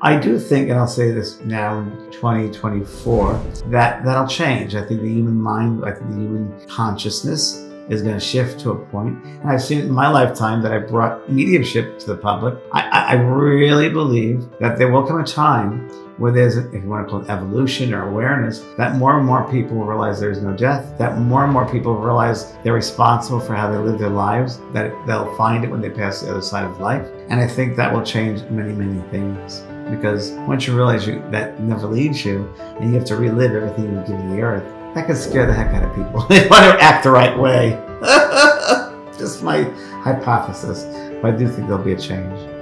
I do think, and I'll say this now in 2024, that that'll change. I think the human mind, I think the human consciousness is going to shift to a point. And I've seen in my lifetime that I brought mediumship to the public. I, I really believe that there will come a time where there's, if you want to call it evolution or awareness, that more and more people realize there's no death, that more and more people realize they're responsible for how they live their lives, that they'll find it when they pass the other side of life. And I think that will change many, many things. Because once you realize you, that never leaves you, and you have to relive everything you give the earth, that can scare the heck out of people. they want to act the right way. Just my hypothesis. But I do think there'll be a change.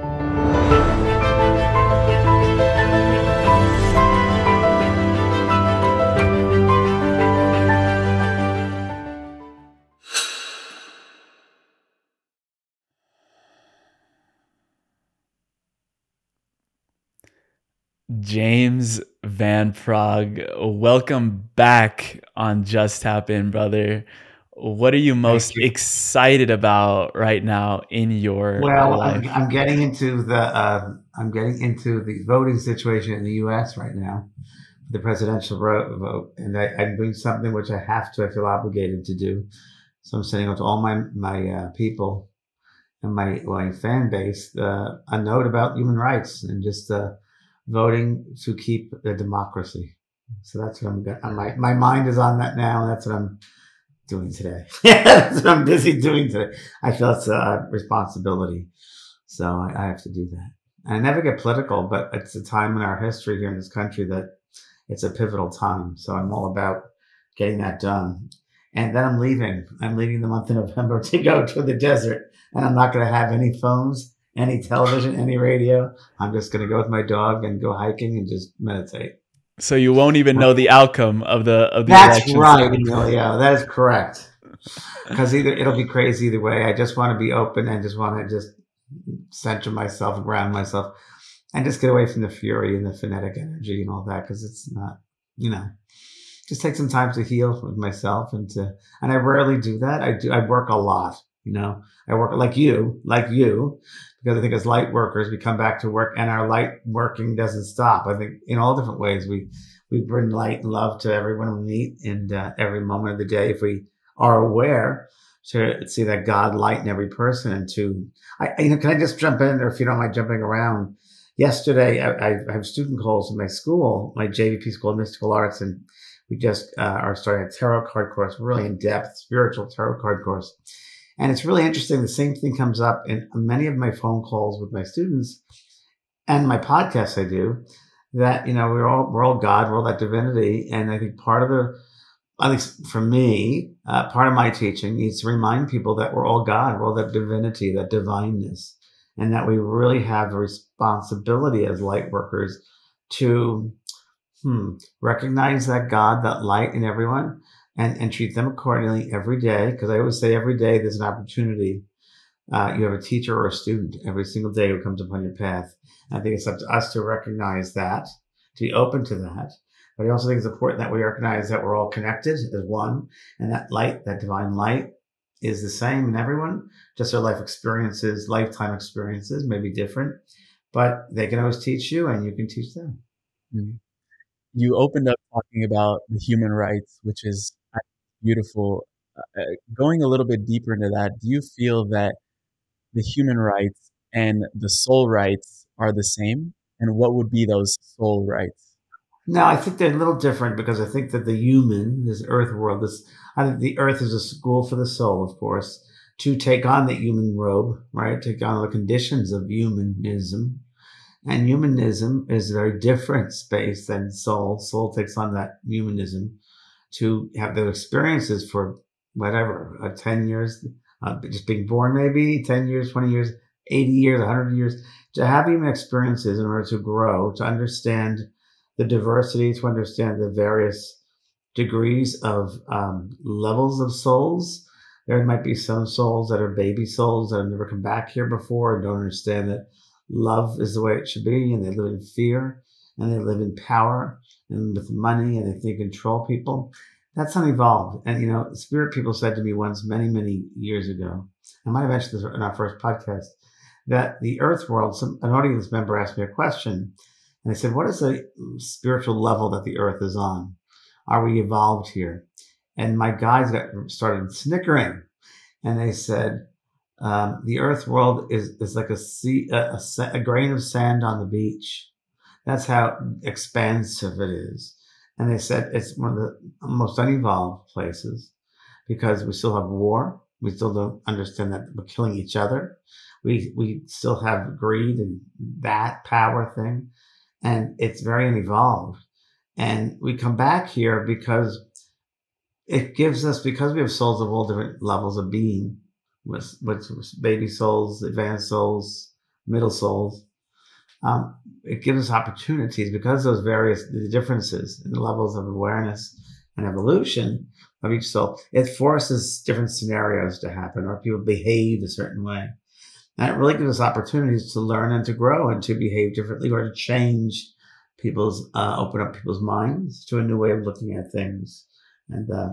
James Van Praagh, welcome back on Just Tap In, brother. What are you most you. excited about right now in your well? Life? I'm, I'm getting into the uh, I'm getting into the voting situation in the U.S. right now, the presidential vote, and I, am doing something which I have to. I feel obligated to do. So I'm sending out to all my my uh, people and my my fan base uh, a note about human rights and just uh, voting to keep the democracy. So that's what I'm. Uh, my my mind is on that now. and That's what I'm doing today. that's what I'm busy doing today. I feel it's a responsibility, so I, I have to do that. I never get political, but it's a time in our history here in this country that it's a pivotal time. So I'm all about getting that done. And then I'm leaving. I'm leaving the month of November to go to the desert, and I'm not going to have any phones any television, any radio. I'm just going to go with my dog and go hiking and just meditate. So you won't even know the outcome of the of the That's election. right, Yeah, That is correct. Because either it'll be crazy either way. I just want to be open and just want to just center myself, ground myself, and just get away from the fury and the phonetic energy and all that. Because it's not, you know, just take some time to heal with myself and to. And I rarely do that. I do. I work a lot. You know, I work like you, like you, because I think as light workers, we come back to work and our light working doesn't stop. I think in all different ways, we, we bring light and love to everyone we meet and uh, every moment of the day. If we are aware to see that God light in every person and to, I, you know, can I just jump in or if you don't mind jumping around? Yesterday, I, I have student calls in my school, my JVP School of Mystical Arts, and we just uh, are starting a tarot card course, really in depth spiritual tarot card course. And it's really interesting. The same thing comes up in many of my phone calls with my students and my podcasts I do that, you know, we're all, we're all God, we're all that divinity. And I think part of the, at least for me, uh, part of my teaching needs to remind people that we're all God, we're all that divinity, that divineness, and that we really have a responsibility as light workers to hmm, recognize that God, that light in everyone, and, and treat them accordingly every day. Because I always say every day there's an opportunity. Uh, you have a teacher or a student every single day who comes upon your path. And I think it's up to us to recognize that, to be open to that. But I also think it's important that we recognize that we're all connected as one, and that light, that divine light, is the same in everyone. Just their life experiences, lifetime experiences may be different, but they can always teach you, and you can teach them. Mm-hmm. You opened up talking about the human rights, which is beautiful. Uh, uh, going a little bit deeper into that, do you feel that the human rights and the soul rights are the same? And what would be those soul rights? No, I think they're a little different because I think that the human, this earth world, this I think the earth is a school for the soul, of course, to take on the human robe, right? Take on the conditions of humanism. And humanism is a very different space than soul. Soul takes on that humanism to have those experiences for whatever, uh, 10 years, uh, just being born, maybe 10 years, 20 years, 80 years, 100 years, to have even experiences in order to grow, to understand the diversity, to understand the various degrees of um, levels of souls. There might be some souls that are baby souls that have never come back here before and don't understand that love is the way it should be, and they live in fear and they live in power and with money and if they control people. That's unevolved. And, you know, spirit people said to me once many, many years ago, I might have mentioned this in our first podcast, that the earth world, some, an audience member asked me a question and they said, what is the spiritual level that the earth is on? Are we evolved here? And my guys got started snickering and they said, um, the earth world is, is like a, sea, a, a, a grain of sand on the beach. That's how expansive it is. And they said it's one of the most unevolved places because we still have war. We still don't understand that we're killing each other. We, we still have greed and that power thing. And it's very unevolved. And we come back here because it gives us, because we have souls of all different levels of being, with, with baby souls, advanced souls, middle souls, um, it gives us opportunities because those various differences in the levels of awareness and evolution of each soul. It forces different scenarios to happen, or people behave a certain way. And it really gives us opportunities to learn and to grow and to behave differently or to change people's, uh, open up people's minds to a new way of looking at things. And, uh,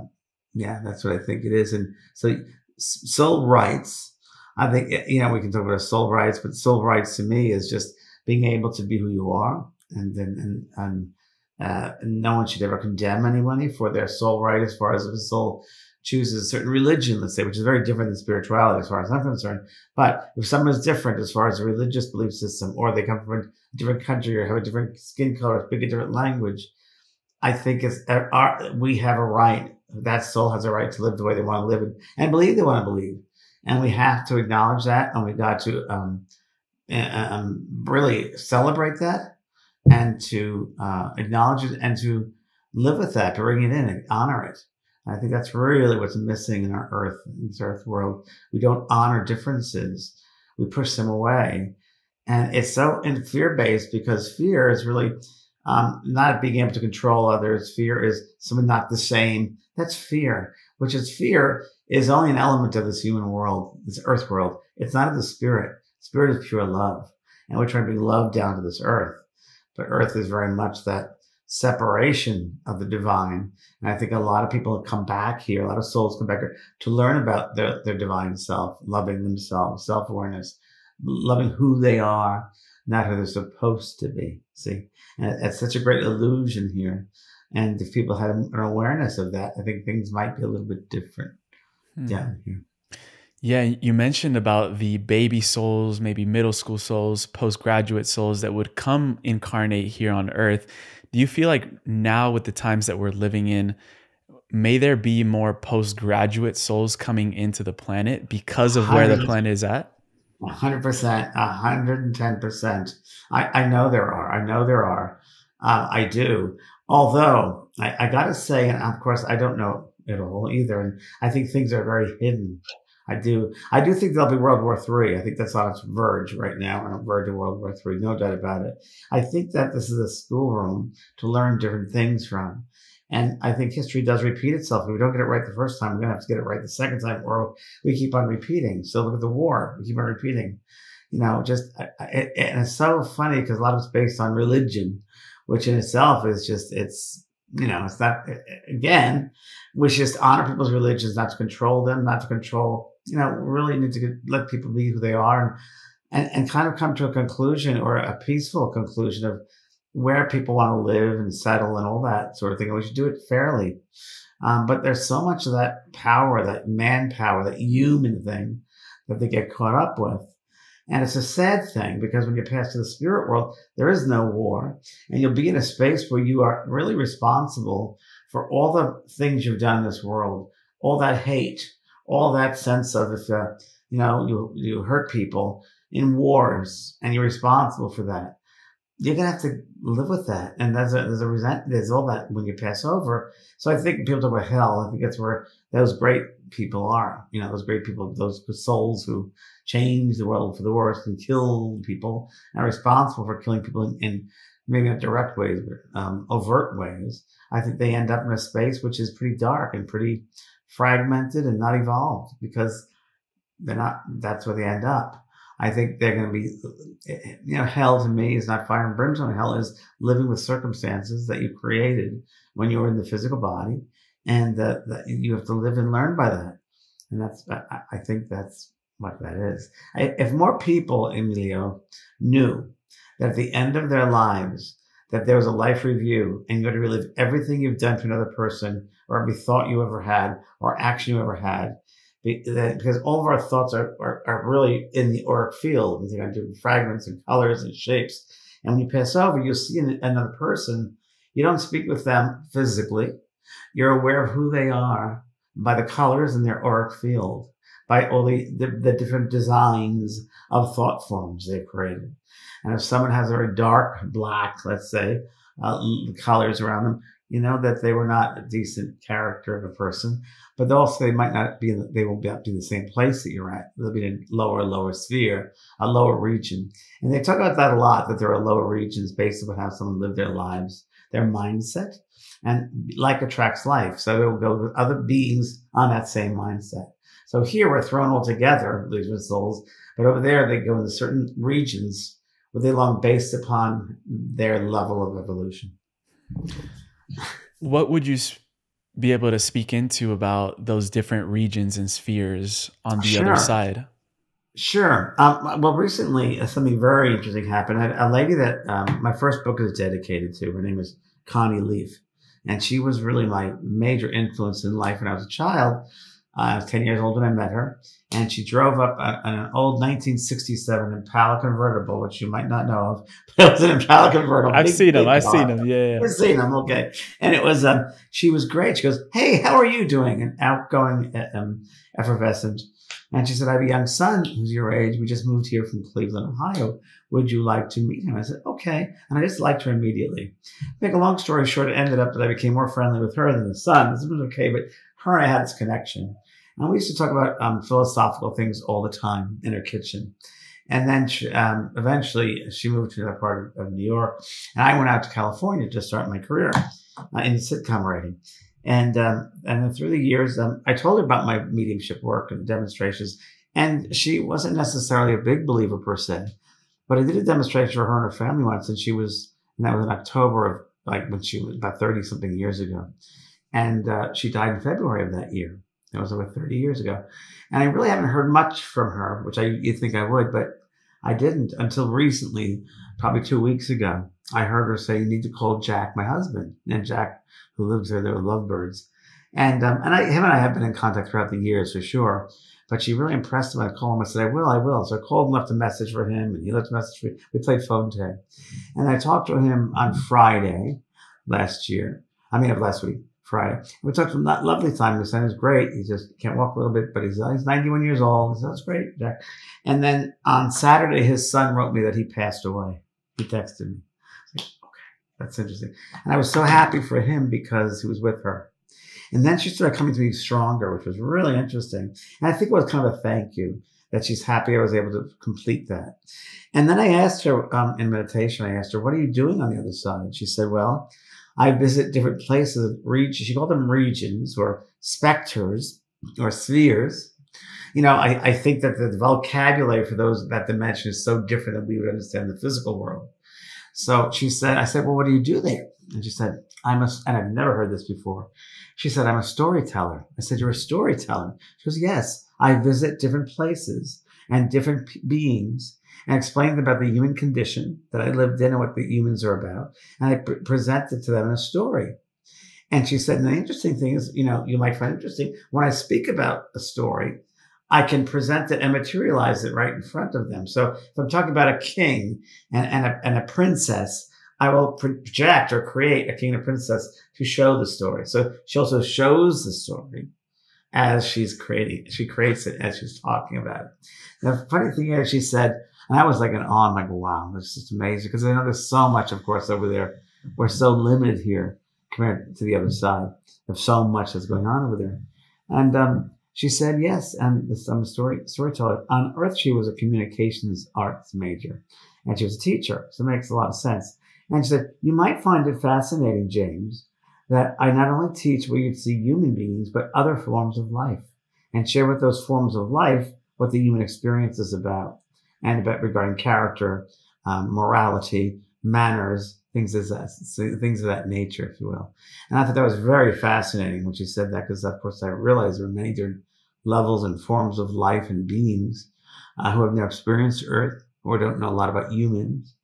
yeah, that's what I think it is. And so soul rights, I think, you know, we can talk about soul rights, but soul rights to me is just being able to be who you are, and then and, and uh, no one should ever condemn anybody for their soul right as far as if a soul chooses a certain religion, let's say, which is very different than spirituality as far as I'm concerned. But if someone is different as far as a religious belief system, or they come from a different country or have a different skin color, speak a different language, I think it's uh, our, we have a right. That soul has a right to live the way they want to live and, believe they want to believe, and we have to acknowledge that, and we got to um, um, really celebrate that and to uh, acknowledge it and to live with that, bring it in and honor it. I think that's really what's missing in our earth, in this earth world. We don't honor differences. We push them away. And it's so in fear based because fear is really um, not being able to control others. Fear is someone not the same. That's fear, which is fear is only an element of this human world, this earth world. It's not of the spirit. Spirit is pure love. And we're trying to bring love down to this earth. But earth is very much that separation of the divine. And I think a lot of people have come back here, a lot of souls come back here to learn about their, their divine self, loving themselves, self awareness, loving who they are, not who they're supposed to be. See, and it's such a great illusion here. And if people had an awareness of that, I think things might be a little bit different hmm. down here. Yeah, you mentioned about the baby souls, maybe middle school souls, postgraduate souls that would come incarnate here on earth. Do you feel like now, with the times that we're living in, may there be more postgraduate souls coming into the planet because of where the planet is at? 100%, 110%. I, I know there are. I know there are. Uh, I do. Although, I, I got to say, and of course, I don't know it all either. And I think things are very hidden I do. I do think there'll be World War Three. I think that's on its verge right now, on a verge of World War Three, no doubt about it. I think that this is a schoolroom to learn different things from. And I think history does repeat itself. If we don't get it right the first time, we're to have to get it right the second time, or we keep on repeating. So look at the war. We keep on repeating. You know, just, and it's so funny because a lot of it's based on religion, which in itself is just, it's, you know, it's not, again, which is just honor people's religions, not to control them, not to control you know, really need to get, let people be who they are and, and, and kind of come to a conclusion or a peaceful conclusion of where people want to live and settle and all that sort of thing. And we should do it fairly. Um, but there's so much of that power, that manpower, that human thing that they get caught up with. And it's a sad thing because when you pass to the spirit world, there is no war. And you'll be in a space where you are really responsible for all the things you've done in this world, all that hate, all that sense of if uh, you know you you hurt people in wars and you're responsible for that you're gonna have to live with that. And there's a there's a resent there's all that when you pass over. So i think people talk about hell. I think that's where those great people are you know those great people those souls who change the world for the worse and kill people and are responsible for killing people in, in maybe not direct ways but um, overt ways. I think they end up in a space which is pretty dark and pretty fragmented and not evolved because they're not, that's where they end up. I think they're going to be, eh, eh, you know, hell to me is not fire and brimstone. Hell is living with circumstances that you created when you were in the physical body, and that, that you have to live and learn by that. And that's, I, I think that's what that is. If more people, Emilio, knew that at the end of their lives, that there was a life review and you're going to relive everything you've done to another person or every thought you ever had or action you ever had. Because all of our thoughts are, are, are really in the auric field, you know, different fragments and colors and shapes. And when you pass over, you'll see another person. You don't speak with them physically. You're aware of who they are by the colors in their auric field, by all the, the, the different designs of thought forms they've created. And if someone has a very dark black, let's say, uh, colors around them, you know that they were not a decent character of a person, but also they might not be, they won't be up to the same place that you're at. They'll be in a lower, lower sphere, a lower region. And they talk about that a lot, that there are lower regions based on how someone lived their lives, their mindset, and like attracts like. So they'll go with other beings on that same mindset. So here we're thrown all together, these souls, but over there they go into certain regions where they belong based upon their level of evolution. What would you be able to speak into about those different regions and spheres on the sure. other side? Sure. Um, well, recently uh, something very interesting happened. A lady that um, my first book is dedicated to, her name is Connie Leaf, and she was really my major influence in life when I was a child. Uh, I was 10 years old when I met her, and she drove up a, an old 1967 Impala convertible, which you might not know of, but it was an Impala convertible. I've big, seen them. I've seen them. Yeah, yeah. I've seen them. Okay. And it was, um, she was great. She goes, Hey, how are you doing? An outgoing, um, effervescent. And she said, I have a young son who's your age. We just moved here from Cleveland, Ohio. Would you like to meet him? I said, okay. And I just liked her immediately. Make a long story short, it ended up that I became more friendly with her than the son. This was okay, but her I had this connection. And we used to talk about um, philosophical things all the time in her kitchen. And then she, um, eventually she moved to that part of, of, New York. And I went out to California to start my career uh, in sitcom writing. And um, and through the years, um, I told her about my mediumship work and demonstrations. And she wasn't necessarily a big believer per se, but I did a demonstration for her and her family once, and she was, and that was in October of like when she was about 30 something years ago. And uh, she died in February of that year. That was over 30 years ago. And I really haven't heard much from her, which I you think I would, but I didn't until recently, probably two weeks ago. I heard her say, "You need to call Jack, my husband." And Jack, who lives there, they were lovebirds, and um, and I, him and I have been in contact throughout the years for sure. But she really impressed me. I called him. I said, "I will, I will." So I called and left a message for him, and he left a message for me. We played phone tag, and I talked to him on Friday last year. I mean, of last week. Friday. We talked some that lovely time. His son is great. He just can't walk a little bit, but he's, he's 91 years old. So that's great, Jack. And then on Saturday, his son wrote me that he passed away. He texted me. Like, okay, that's interesting. And I was so happy for him because he was with her. And then she started coming to me stronger, which was really interesting. And I think it was kind of a thank you that she's happy I was able to complete that. And then I asked her um, in meditation, I asked her, what are you doing on the other side? She said, well, I visit different places, regions. She called them regions or specters or spheres. You know, I, I think that the vocabulary for those that dimension is so different than we would understand the physical world. So she said, I said, well, what do you do there? And she said, I'm a, and I've never heard this before. She said, I'm a storyteller. I said, you're a storyteller. She goes, yes, I visit different places and different beings and explained about the human condition that I lived in and what the humans are about. And I pre- presented to them in a story. And she said, and the interesting thing is, you know, you might find interesting when I speak about a story, I can present it and materialize it right in front of them. So if I'm talking about a king and, and, a, and a princess, I will project or create a king and a princess to show the story. So she also shows the story as she's creating, she creates it as she's talking about it. The funny thing is, she said, and I was like an awe. I'm like, wow, this is just amazing. Because I know there's so much, of course, over there. We're so limited here compared to the other side. of so much that's going on over there. And um, she said yes. And I'm a story storyteller. On Earth, she was a communications arts major, and she was a teacher. So it makes a lot of sense. And she said, you might find it fascinating, James, that I not only teach where you'd see human beings, but other forms of life, and share with those forms of life what the human experience is about and about regarding character, um, morality, manners, things as that, things of that nature, if you will. And I thought that was very fascinating when she said that, because of course I realized there are many different levels and forms of life and beings uh, who have never experienced Earth or don't know a lot about humans.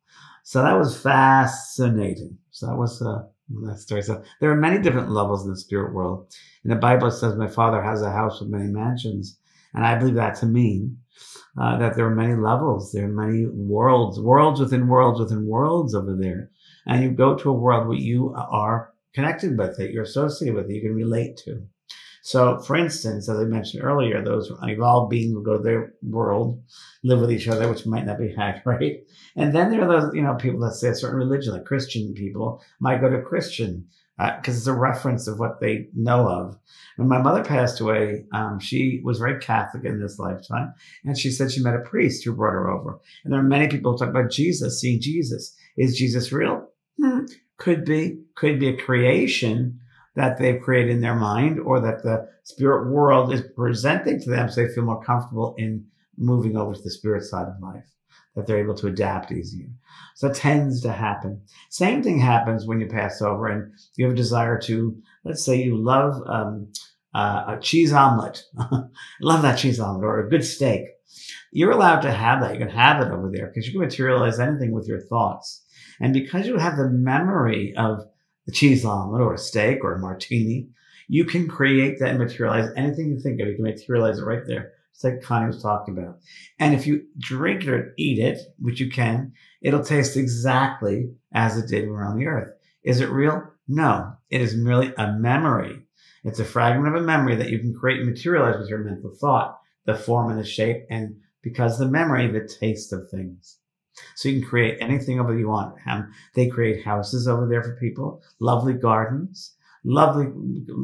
So that was fascinating. So that was uh, that story. So there are many different levels in the spirit world. And the Bible says, "My Father has a house with many mansions," and I believe that to mean uh, that there are many levels. There are many worlds, worlds within worlds within worlds over there. And you go to a world where you are connected with it, you're associated with it, you can relate to. So, for instance, as I mentioned earlier, those evolved beings will go to their world, live with each other, which might not be accurate. And then there are those, you know, people that say a certain religion, like Christian people, might go to Christian because uh, it's a reference of what they know of. When my mother passed away, um, she was very Catholic in this lifetime, and she said she met a priest who brought her over. And there are many people who talk about Jesus, seeing Jesus. Is Jesus real? Hmm. Could be. Could be a creation that they've created in their mind or that the spirit world is presenting to them so they feel more comfortable in moving over to the spirit side of life, that they're able to adapt easier. So it tends to happen. Same thing happens when you pass over and you have a desire to, let's say you love um, uh, a cheese omelet. love that cheese omelet or a good steak. You're allowed to have that. You can have it over there because you can materialize anything with your thoughts. And because you have the memory of a cheese omelet or a steak or a martini, you can create that and materialize anything you think of. You can materialize it right there. It's like Connie was talking about. And if you drink it or eat it, which you can, it'll taste exactly as it did when we are on the earth. Is it real? No, it is merely a memory. It's a fragment of a memory that you can create and materialize with your mental thought, the form and the shape, and because the memory, the taste of things. So you can create anything over you want. Um, they create houses over there for people, lovely gardens, lovely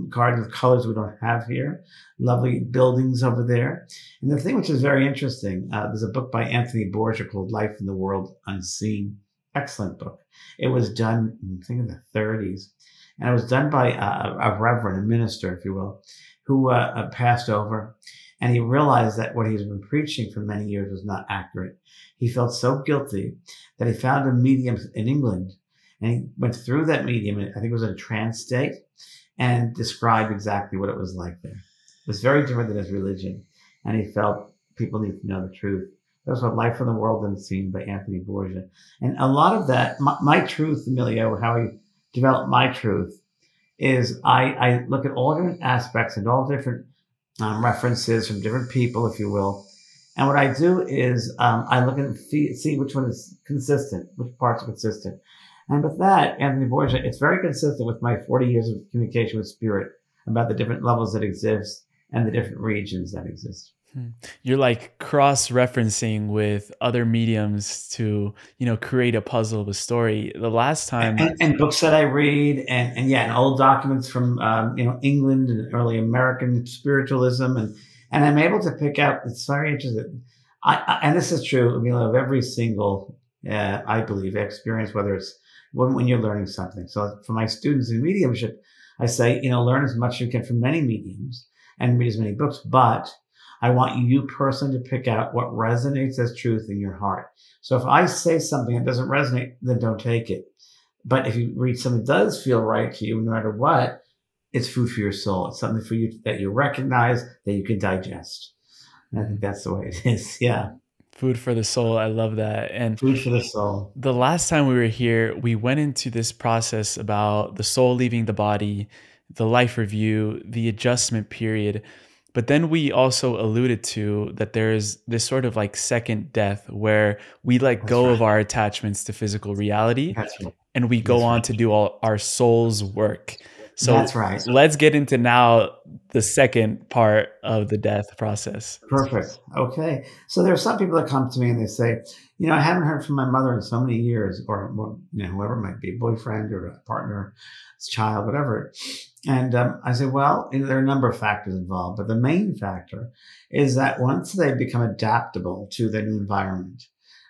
gardens of colors we don't have here, lovely buildings over there. And the thing which is very interesting, uh, there's a book by Anthony Borgia called Life in the World Unseen. Excellent book. It was done, I think in the 30s, and it was done by a, a reverend, a minister, if you will, who uh, uh passed over and he realized that what he had been preaching for many years was not accurate. He felt so guilty that he found a medium in England and he went through that medium. I think it was in a trance state and described exactly what it was like there. It was very different than his religion. And he felt people need to know the truth. That's what Life in the World Unseen by Anthony Borgia. And a lot of that, my, my truth, Emilio, how I developed my truth is I, I look at all different aspects and all different um, references from different people, if you will. And what I do is um, I look and see which one is consistent, which parts are consistent. And with that, Anthony Borgia, it's very consistent with my 40 years of communication with spirit about the different levels that exist and the different regions that exist. You're like cross referencing with other mediums to, you know, create a puzzle of a story. The last time and, and books that I read and, and yeah, and old documents from, um, you know, England and early American spiritualism. And, and I'm able to pick out, it's very interesting. I, I and this is true, you know, of every single, uh, I believe experience, whether it's when, when you're learning something. So for my students in mediumship, I say, you know, learn as much as you can from many mediums and read as many books, but I want you personally to pick out what resonates as truth in your heart. So if I say something that doesn't resonate, then don't take it. But if you read something that does feel right to you, no matter what, it's food for your soul. It's something for you that you recognize that you can digest. And I think that's the way it is. Yeah. Food for the soul. I love that. And food for the soul. The last time we were here, we went into this process about the soul leaving the body, the life review, the adjustment period. But then we also alluded to that there's this sort of like second death where we let That's go right. of our attachments to physical reality right. and we go That's on right. to do all our soul's work. So That's right. Let's get into now the second part of the death process. Perfect. Okay. So there are some people that come to me and they say, you know, I haven't heard from my mother in so many years, or you know, whoever it might be, boyfriend or a partner, child, whatever. And um, I say, well, there are a number of factors involved, but the main factor is that once they become adaptable to their new environment,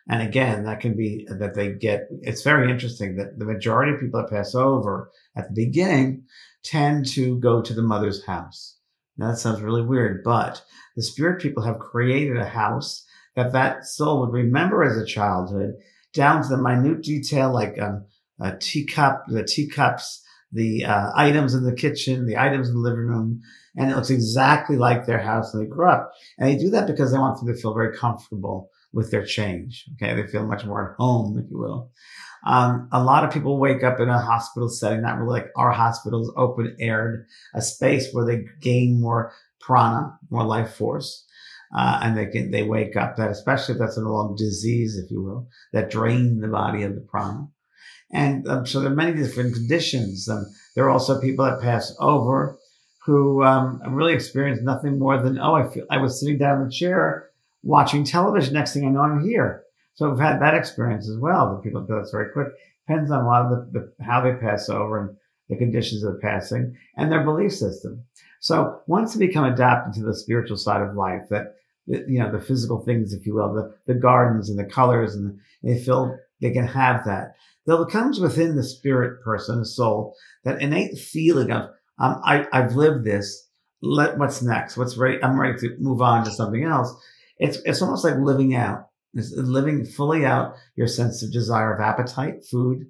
and again, that can be that they get, it's very interesting that the majority of people that pass over at the beginning tend to go to the mother's house. Now, that sounds really weird, but the spirit people have created a house that that soul would remember as a childhood down to the minute detail, like um, a teacup, the teacups, the uh, items in the kitchen, the items in the living room, and it looks exactly like their house when they grew up. And they do that because they want them to feel very comfortable with their change. Okay, they feel much more at home, if you will. Um, a lot of people wake up in a hospital setting, not really like our hospitals, open aired, a space where they gain more prana, more life force. Uh, and they can, they wake up that, especially if that's a long disease, if you will, that drain the body of the prana. And um, so there are many different conditions. Um, there are also people that pass over who um, really experience nothing more than, oh, I feel I was sitting down in the chair watching television. Next thing I know, I'm here. So I've had that experience as well. The people do that's very quick. Depends on a lot of the, the, how they pass over and the conditions of the passing and their belief system. So once they become adapted to the spiritual side of life, that you know the physical things, if you will, the the gardens and the colors, and they feel they can have that. There comes within the spirit person, the soul, that innate feeling of um, I I've lived this. Let what's next? What's ready? I'm ready to move on to something else. It's it's almost like living out. It's living fully out your sense of desire of appetite, food,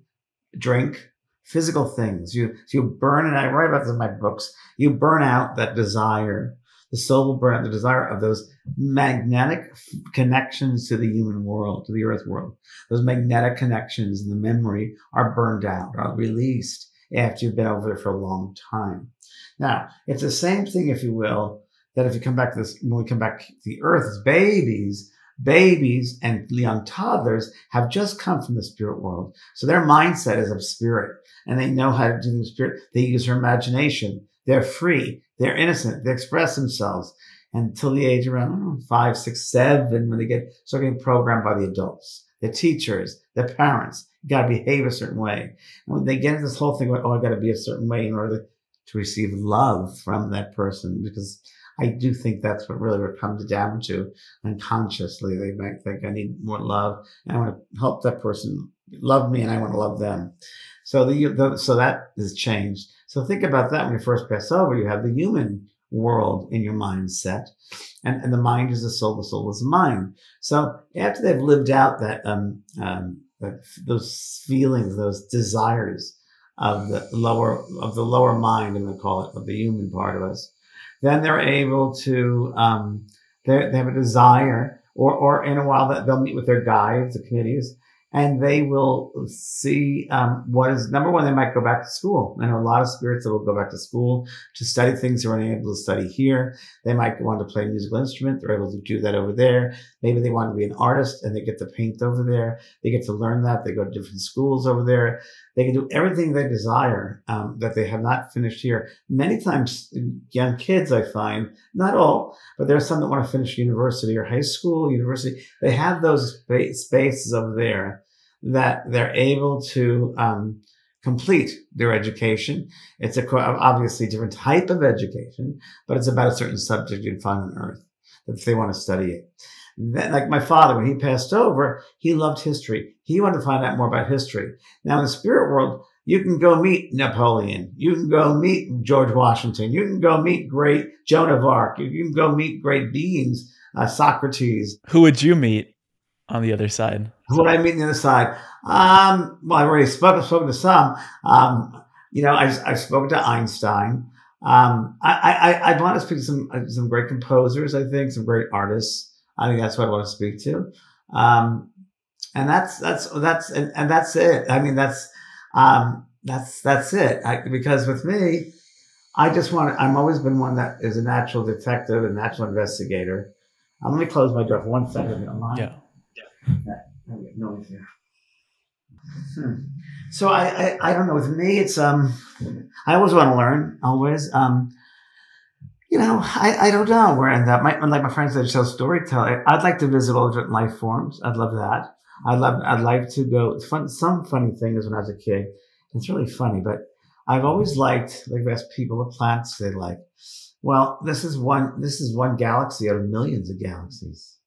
drink, physical things. You you burn, and I write about this in my books. You burn out that desire. The soul will burn out the desire of those magnetic connections to the human world, to the earth world. Those magnetic connections in the memory are burned out, are released after you've been over there for a long time. Now, it's the same thing, if you will, that if you come back to this, when we come back to the earth as babies, babies and young toddlers have just come from the spirit world. So their mindset is of spirit and they know how to do the spirit. They use their imagination. They're free. They're innocent. They express themselves until the age around five, six, seven, when they get start getting programmed by the adults, the teachers, the parents. You got to behave a certain way. And when they get into this whole thing about, oh, I got to be a certain way in order to receive love from that person, because I do think that's what really comes down to. Unconsciously, they might think I need more love, and I want to help that person love me, and I want to love them. So the, the so that has changed. So think about that when you first pass over. You have the human world in your mindset, and and the mind is the soul. The soul is the mind. So after they've lived out that um, um that, those feelings, those desires of the lower of the lower mind, I'm going to call it of the human part of us then they're able to um, they have a desire, or or in a while that they'll meet with their guides, the committees, and they will see um, what is number one. They might go back to school. I know a lot of spirits that will go back to school to study things they're unable to study here. They might want to play a musical instrument. They're able to do that over there. Maybe they want to be an artist and they get to paint over there. They get to learn that. They go to different schools over there. They can do everything they desire um, that they have not finished here. Many times, young kids, I find, not all, but there are some that want to finish university or high school, university. They have those spaces over there that they're able to um, complete their education. It's a obviously different type of education, but it's about a certain subject you'd find on earth if they want to study it. Then, like my father, when he passed over, he loved history. He wanted to find out more about history. Now, in the spirit world, you can go meet Napoleon. You can go meet George Washington. You can go meet great Joan of Arc. You can go meet great beings, uh, Socrates. Who would you meet on the other side? Who would I meet on the other side? Um, well, I've already spoken, spoken to some. Um, you know, I've, I've spoken to Einstein. Um, I, I, I want to speak to some, some great composers, I think, some great artists. I think that's what I want to speak to. Um, and that's, that's, that's, and, and, that's it. I mean, that's, um, that's, that's it. I, because with me, I just want to, I've always been one that is a natural detective, a natural investigator. Um, let me close my door for one second, if you. Yeah. Yeah. Noise here. Hmm. So I, I, I don't know. With me, it's um, I always want to learn. Always. Um, you know, I, I don't know where I end up. My, like my friends that show storytelling, I'd like to visit all different life forms. I'd love that. I'd love, I'd like to go. Fun, some funny thing is when I was a kid. It's really funny, but I've always liked, like, best people what plants they like. Well, this is one, this is one galaxy out of millions of galaxies.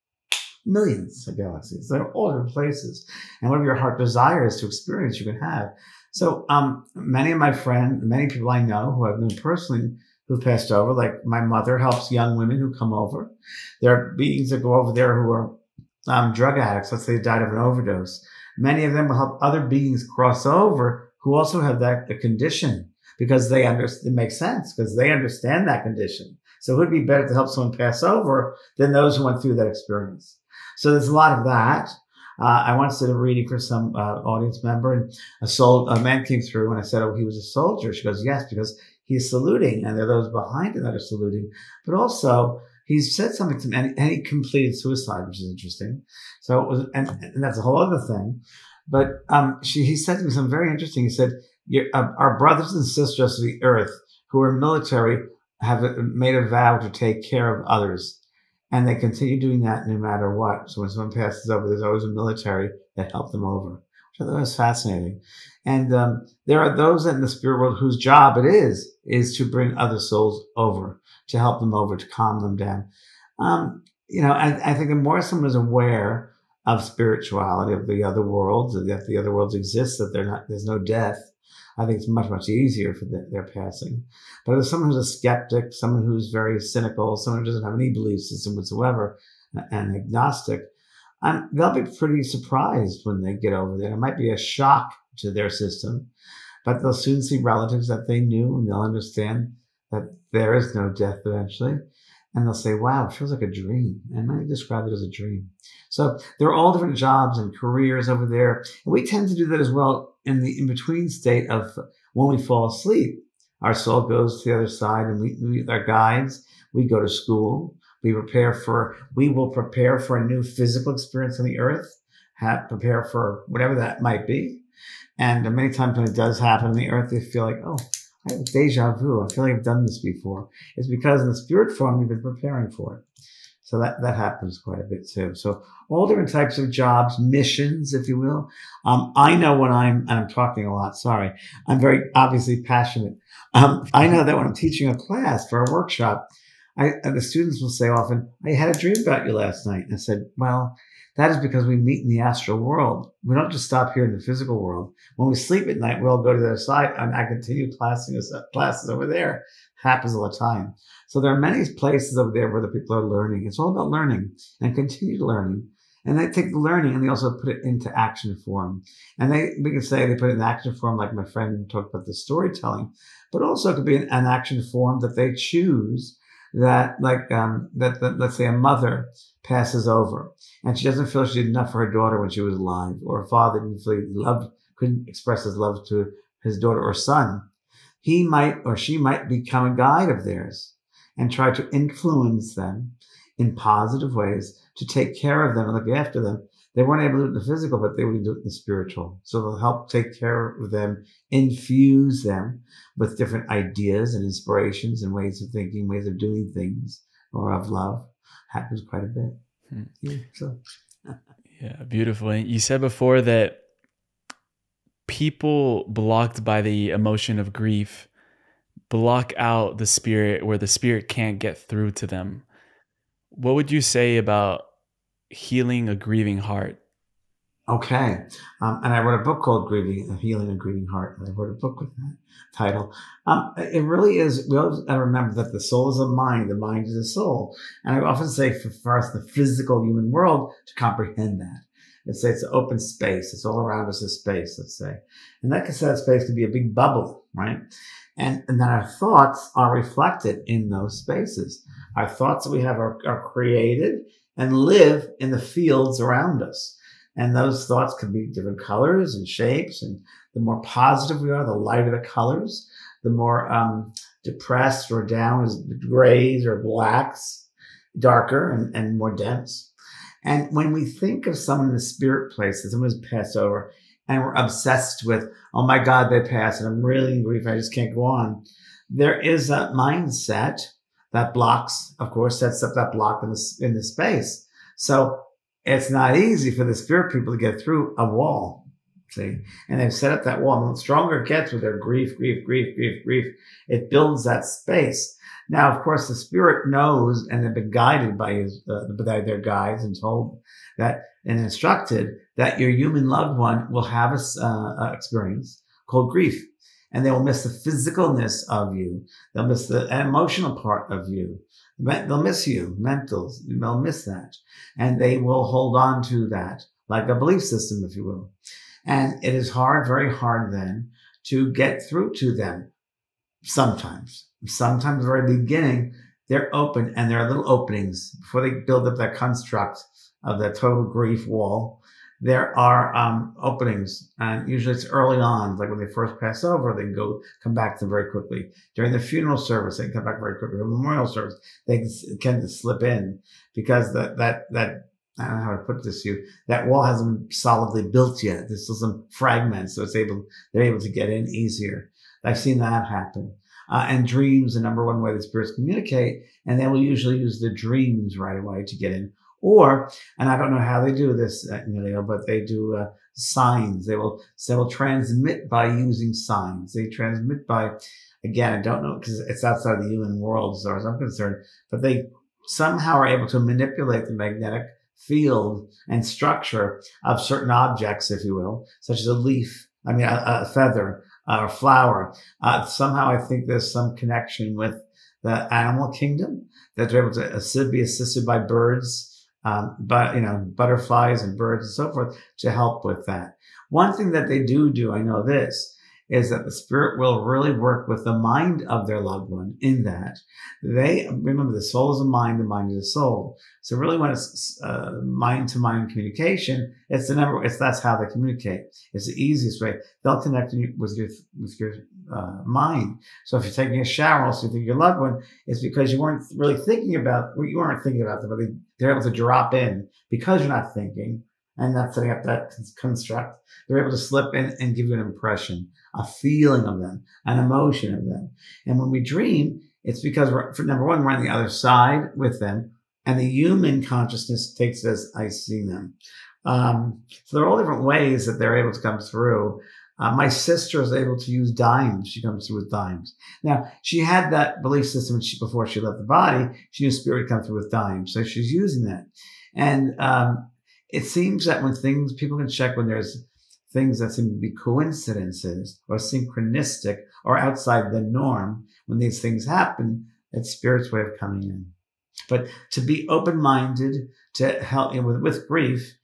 Millions of galaxies. They're all different places. And whatever your heart desires to experience, you can have. So, um, many of my friends, many people I know who I've known personally who passed over. Like my mother helps young women who come over. There are beings that go over there who are um, drug addicts. Let's say they died of an overdose. Many of them will help other beings cross over who also have that the condition. because they understand, it makes sense because they understand that condition. So it would be better to help someone pass over than those who went through that experience. So there's a lot of that. Uh, I once did a reading for some uh, audience member, and a soul, a man came through, and I said, "Oh, he was a soldier." She goes, "Yes, because he's saluting, and there are those behind him that are saluting, but also." He said something to me, and, he completed suicide, which is interesting. So it was, and, and that's a whole other thing. But um, she, he said to me something very interesting. He said, uh, "Our brothers and sisters of the earth who are military have made a vow to take care of others, and they continue doing that no matter what. So when someone passes over, there's always a military that help them over, which I thought was fascinating. And um, there are those in the spirit world whose job it is is to bring other souls over, to help them over, to calm them down. Um, you know, I, I think the more someone is aware of spirituality, of the other worlds, that the other worlds exist, that they're not, there's no death. I think it's much, much easier for the, their passing. But if someone who's a skeptic, someone who's very cynical, someone who doesn't have any belief system whatsoever, and agnostic, um, they'll be pretty surprised when they get over there. It might be a shock to their system, but they'll soon see relatives that they knew and they'll understand that there is no death eventually and they'll say, wow, it feels like a dream. And I describe it as a dream. So there are all different jobs and careers over there. And we tend to do that as well in the in between state of when we fall asleep. Our soul goes to the other side and we meet our guides. We go to school. We prepare for, we will prepare for a new physical experience on the earth, have, prepare for whatever that might be. And many times when it does happen on the earth, they feel like, oh, I have deja vu. I feel like I've done this before. It's because in the spirit form, you've been preparing for it. So that, that happens quite a bit too. So all different types of jobs, missions, if you will. Um, I know when I'm, and I'm talking a lot, sorry, I'm very obviously passionate. Um, I know that when I'm teaching a class for a workshop, I, the students will say often, I had a dream about you last night. And I said, well, that is because we meet in the astral world. We don't just stop here in the physical world. When we sleep at night, we all go to the other side, and I continue classes, classes over there. Happens all the time. So there are many places over there where the people are learning. It's all about learning and continued learning. And they take the learning and they also put it into action form. And they, we can say they put it in action form, like my friend talked about the storytelling, but also it could be an, an action form that they choose that like um, that, that let's say a mother passes over and she doesn't feel she did enough for her daughter when she was alive, or a father didn't feel he loved couldn't express his love to his daughter or son, he might or she might become a guide of theirs and try to influence them in positive ways to take care of them and look after them they weren't able to do it in the physical, but they would do it in the spiritual. So they'll help take care of them, infuse them with different ideas and inspirations and ways of thinking, ways of doing things, or of love. Happens quite a bit. Hmm. Yeah, so. yeah, beautiful. And you said before that people blocked by the emotion of grief block out the spirit where the spirit can't get through to them. What would you say about healing a grieving heart. Okay. Um, and I wrote a book called Grieving, Healing a Grieving Heart. I wrote a book with that title. Um, it really is, we always remember that the soul is a mind, the mind is a soul. And I often say for, for us, the physical human world to comprehend that. Let's say it's an open space. It's all around us a space, let's say. And that of space could be a big bubble, right? And, and then our thoughts are reflected in those spaces. Our thoughts that we have are, are created and live in the fields around us. And those thoughts can be different colors and shapes. And the more positive we are, the lighter the colors, the more um, depressed or down is grays or blacks, darker and, and more dense. And when we think of someone in the spirit place, someone who's passed over, and we're obsessed with, oh my God, they passed, and I'm really in grief, I just can't go on. There is a mindset that blocks, of course, sets up that block in the, in the space. So it's not easy for the spirit people to get through a wall. See, and they've set up that wall. And the stronger it gets with their grief, grief, grief, grief, grief, it builds that space. Now, of course, the spirit knows and they've been guided by his, uh, by their guides and told that and instructed that your human loved one will have a uh, experience called grief and they will miss the physicalness of you. They'll miss the emotional part of you. They'll miss you, mentals. They'll miss that. And they will hold on to that like a belief system, if you will. And it is hard, very hard then to get through to them. sometimes, sometimes very beginning, they're open and there are little openings before they build up that construct of the total grief wall. There are um, openings, and usually it's early on, like when they first pass over, they can go come back to them very quickly. During the funeral service, they can come back very quickly. The memorial service, they can, slip in because that that that I don't know how to put this to you. That wall hasn't solidly built yet. There's still some fragments, so it's able they're able to get in easier. I've seen that happen. Uh, and dreams, the number one way that spirits communicate, and they will usually use the dreams right away to get in. Or, and I don't know how they do this, uh, Emilio, but they do uh, signs. They will they will transmit by using signs. They transmit by, again, I don't know because it's outside of the human world as far as I'm concerned, but they somehow are able to manipulate the magnetic field and structure of certain objects, if you will, such as a leaf, I mean, a, a feather, or flower. Uh, somehow I think there's some connection with the animal kingdom that they're able to assist, be assisted by birds, um, but you know, butterflies and birds and so forth to help with that. One thing that they do do, I know this, is that the spirit will really work with the mind of their loved one in that they remember the soul is a mind, the mind is a soul. So really when it's mind to mind communication, it's the number, it's, that's how they communicate. It's the easiest way. They'll connect with your, with your uh, mind. So if you're taking a shower, also you think your loved one, it's because you weren't really thinking about, well, you weren't thinking about them, but they, they're able to drop in because you're not thinking and not setting up that construct. They're able to slip in and give you an impression a feeling of them, an emotion of them. And when we dream, it's because we're, for number one, we're on the other side with them, and the human consciousness takes it as I see them. Um, so there are all different ways that they're able to come through. Uh, my sister is able to use dimes. She comes through with dimes. Now, she had that belief system she, before she left the body. She knew spirit come through with dimes. So she's using that. And um, it seems that when things, people can check when there's things that seem to be coincidences or synchronistic or outside the norm, when these things happen, it's spirit's way of coming in. But to be open minded, to help you know, with, with grief,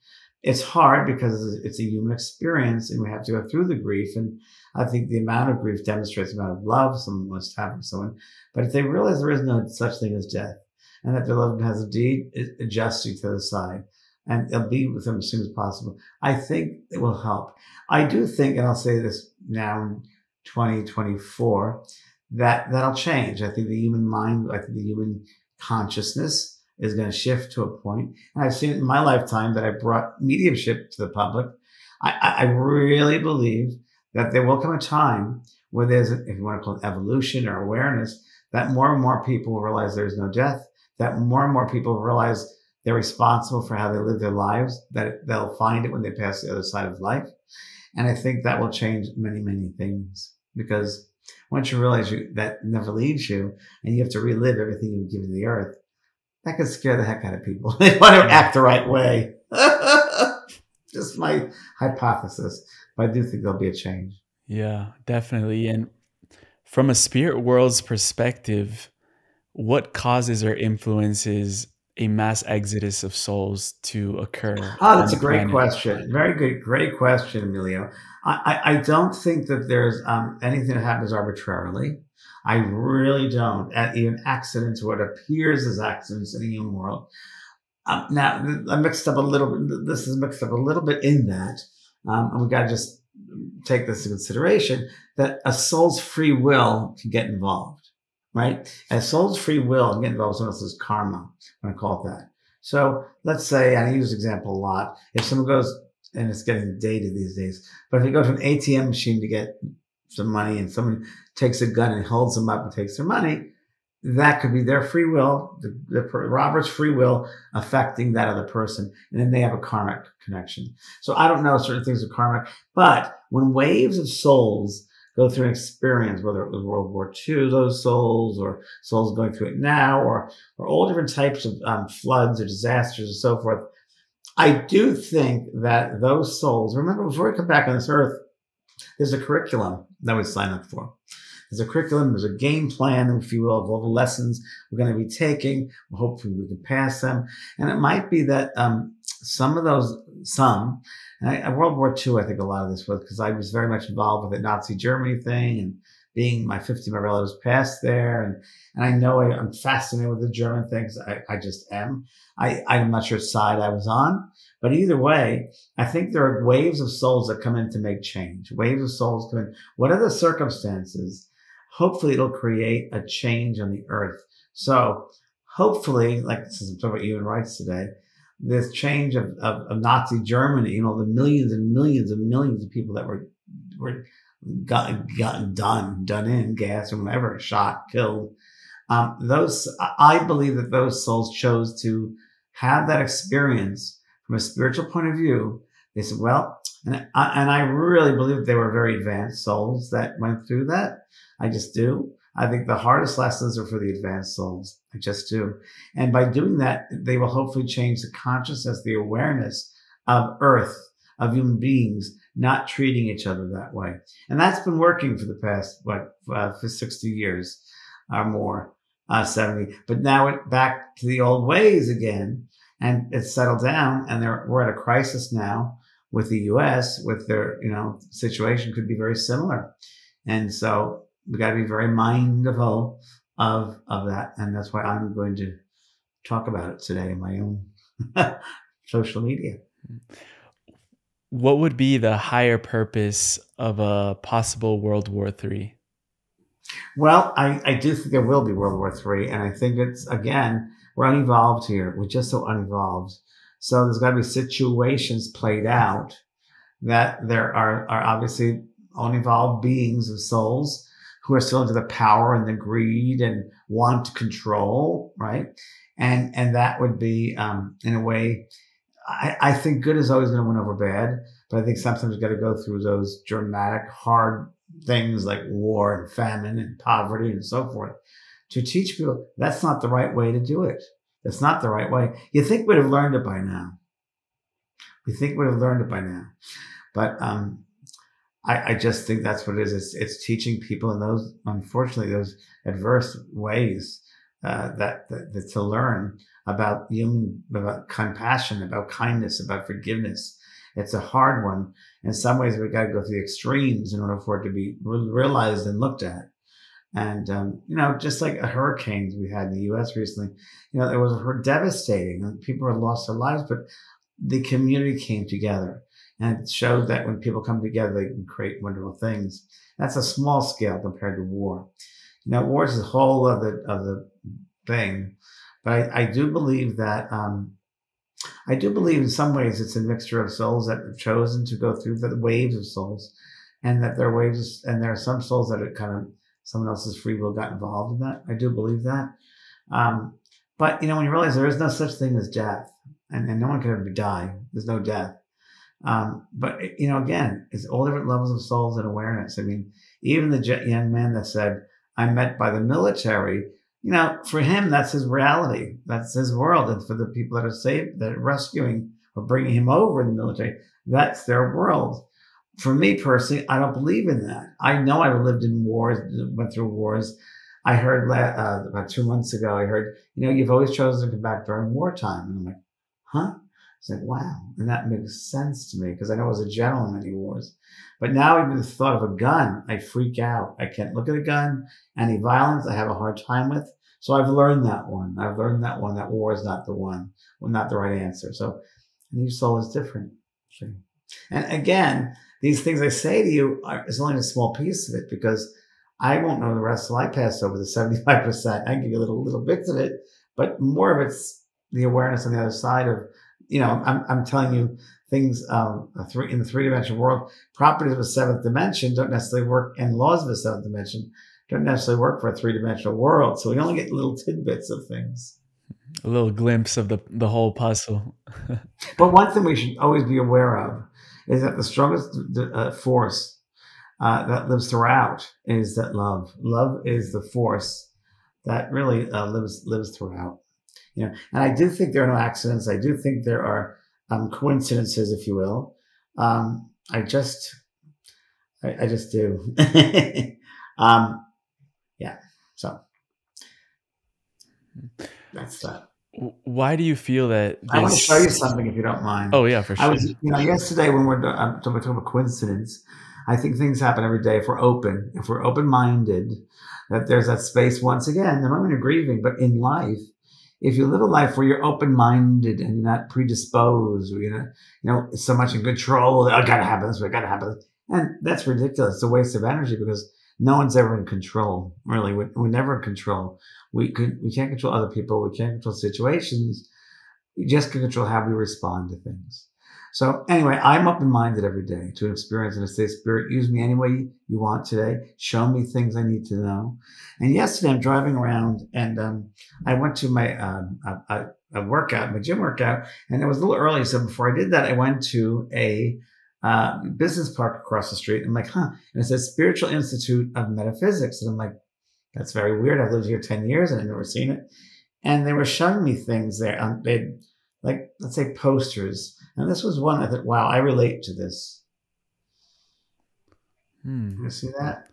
it's hard because it's a human experience and we have to go through the grief. And I think the amount of grief demonstrates the amount of love someone must have for someone. But if they realize there is no such thing as death and that their loved one has indeed adjusted to the side, and they'll be with them as soon as possible. I think it will help. I do think, and I'll say this now in 2024, that that'll change. I think the human mind, I think the human consciousness is going to shift to a point. And I've seen in my lifetime that I brought mediumship to the public. I, I really believe that there will come a time where there's, if you want to call it evolution or awareness, that more and more people realize there's no death, that more and more people realize they're responsible for how they live their lives, that they'll find it when they pass the other side of life. And I think that will change many, many things because once you realize you, that never leaves you and you have to relive everything you've given the earth, that could scare the heck out of people. they want to act the right way. Just my hypothesis. But I do think there'll be a change. Yeah, definitely. And from a spirit world's perspective, what causes or influences a mass exodus of souls to occur? Oh, that's a great planet? question. Very good, great question, Emilio. I, I, I don't think that there's um, anything that happens arbitrarily. I really don't. At even accidents, what appears as accidents in the human world. Um, now, I mixed up a little bit. This is mixed up a little bit in that. Um, and we got to just take this into consideration that a soul's free will can get involved right? As soul's free will get involved in someone else's karma. I'm going to call it that. So let's say, I use this example a lot. If someone goes, and it's getting dated these days, but if you go to an ATM machine to get some money and someone takes a gun and holds them up and takes their money, that could be their free will, the, the Robert's free will affecting that other person. And then they have a karmic connection. So I don't know certain things are karmic, but when waves of souls go through an experience, whether it was World War II, those souls, or souls going through it now, or, or all different types of um, floods or disasters and so forth. I do think that those souls, remember, before we come back on this earth, there's a curriculum that we sign up for. There's a curriculum, there's a game plan, if you will, of all the lessons we're going to be taking. Hopefully we can pass them. And it might be that um, some of those, some, I, World War II, I think a lot of this was because I was very much involved with the Nazi Germany thing and being my 50 my relatives passed there and and I know I, am fascinated with the German things. I, I just am. I, I'm not sure side I was on, but either way, I think there are waves of souls that come in to make change. Waves of souls come in. Whatever the circumstances, hopefully it'll create a change on the earth. So hopefully, like since I'm talking about human rights today, this change of, of, of Nazi Germany, you know, the millions and millions and millions of people that were were got, gotten done, done in, gas or whatever, shot, killed. Um, those, I believe that those souls chose to have that experience from a spiritual point of view. They said, well, and I, and I really believe they were very advanced souls that went through that. I just do. I think the hardest lessons are for the advanced souls. I just do. And by doing that, they will hopefully change the consciousness, the awareness of earth, of human beings, not treating each other that way. And that's been working for the past, what, uh, for 60 years or more, uh, 70. But now it back to the old ways again. And it's settled down and we're at a crisis now with the U.S. with their, you know, situation could be very similar. And so we got to be very mindful of, of that. And that's why I'm going to talk about it today in my own social media. What would be the higher purpose of a possible World War III? Well, I, I do think there will be World War III. And I think it's, again, we're unevolved here. We're just so unevolved. So there's got to be situations played out that there are, are obviously unevolved beings of souls who are still into the power and the greed and want to control, right? And and that would be, um, in a way, I, I think good is always going to win over bad, but I think sometimes you got to go through those dramatic, hard things like war and famine and poverty and so forth to teach people that's not the right way to do it. That's not the right way. You think we'd have learned it by now. We think we'd have learned it by now, but um, I, I, just think that's what it is. It's, it's teaching people in those, unfortunately, those adverse ways uh, that, that, that, to learn about human, about compassion, about kindness, about forgiveness. It's a hard one. In some ways, we got to go through the extremes in order for it to be realized and looked at. And, um, you know, just like a hurricanes we had in the U.S. recently, you know, it was devastating. People had lost their lives, but the community came together and it showed that when people come together, they can create wonderful things. That's a small scale compared to war. Know, war is a whole other, other thing. But I, I do believe that, um, I do believe in some ways it's a mixture of souls that have chosen to go through the waves of souls and that there are waves, and there are some souls that are kind of someone else's free will got involved in that. I do believe that. Um, but, you know, when you realize there is no such thing as death and, and no one can ever die, there's no death. Um, but you know, again, it's all different levels of souls and awareness. I mean, even the young man that said, "I'm met by the military," you know, for him, that's his reality. That's his world. And for the people that are saved, that are rescuing or bringing him over in the military, that's their world. For me personally, I don't believe in that. I know I lived in wars, went through wars. I heard uh, about two months ago, I heard, you know, you've always chosen to come back during wartime. And I'm like, huh? It's like, wow. And that makes sense to me because I know I was a general in many wars. But now even the thought of a gun, I freak out. I can't look at a gun. Any violence, I have a hard time with. So I've learned that one. I've learned that one, that war is not the one, well, not the right answer. So a new soul is different. And again, these things I say to you are, is only a small piece of it because I won't know the rest till I pass over the 75%. I can give you little, little bits of it, but more of it's the awareness on the other side of you know, I'm, I'm telling you things um, three, in the three dimensional world, properties of a seventh dimension don't necessarily work, and laws of a seventh dimension don't necessarily work for a three dimensional world. So we only get little tidbits of things. A little glimpse of the the whole puzzle. but one thing we should always be aware of is that the strongest uh, force uh, that lives throughout is that love. Love is the force that really uh, lives lives throughout. You know, and I do think there are no accidents. I do think there are um, coincidences, if you will. Um, I just, I, I just do. um, yeah. So that's that. Why do you feel that? This... I want to show you something, if you don't mind. Oh yeah, for sure. I was, you know, yesterday when we're, um, talking about coincidence, I think things happen every day if we're open, if we're open minded, that there's that space once again, the moment of grieving, but in life, if you live a life where you're open minded and you're not predisposed, or you're not, you know, so much in control, oh, gotta happen this way, gotta happen. And that's ridiculous. It's a waste of energy because no one's ever in control. Really, we're, we're never control. We could, we can't control other people. We can't control situations. We just can control how we respond to things. So anyway, I'm open-minded every day to an experience and to say, Spirit, use me any way you want today. Show me things I need to know. And yesterday, I'm driving around and um, I went to my um, a, a, workout, my gym workout, and it was a little early. So before I did that, I went to a uh, business park across the street. I'm like, huh? And it says Spiritual Institute of Metaphysics, and I'm like, that's very weird. I've lived here ten years and I've never seen it. And they were showing me things there. Um, they like let's say posters and this was one I thought, wow, I relate to this. Hmm. You see that?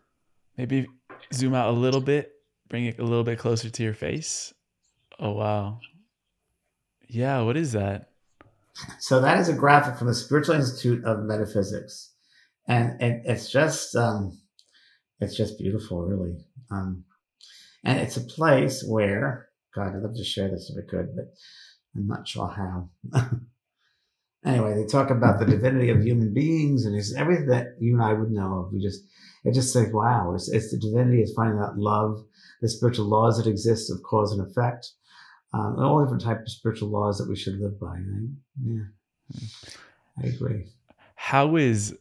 Maybe zoom out a little bit, bring it a little bit closer to your face. Oh wow. Yeah, what is that? So that is a graphic from the Spiritual Institute of Metaphysics. And, and it's just um, it's just beautiful, really. Um, and it's a place where God, I'd love to share this if I could, but I'm not sure how. anyway, they talk about the divinity of human beings and it's everything that you and I would know of. We just, it just like, wow, it's, it's the divinity is finding that love, the spiritual laws that exist of cause and effect, um, and all different types of spiritual laws that we should live by. Right? Yeah, I agree. How is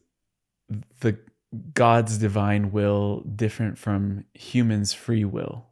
the God's divine will different from humans' free will?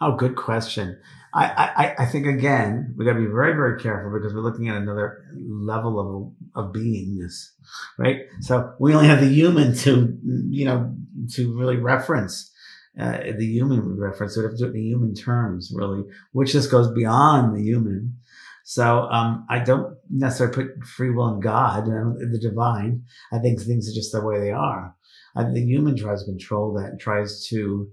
Oh, good question. I, I, I think again we got to be very very careful because we're looking at another level of of beingness, right? So we only have the human to you know to really reference uh, the human reference. So we have to do it in human terms, really, which just goes beyond the human. So um, I don't necessarily put free will in God, and the divine. I think things are just the way they are. I think the human tries to control that and tries to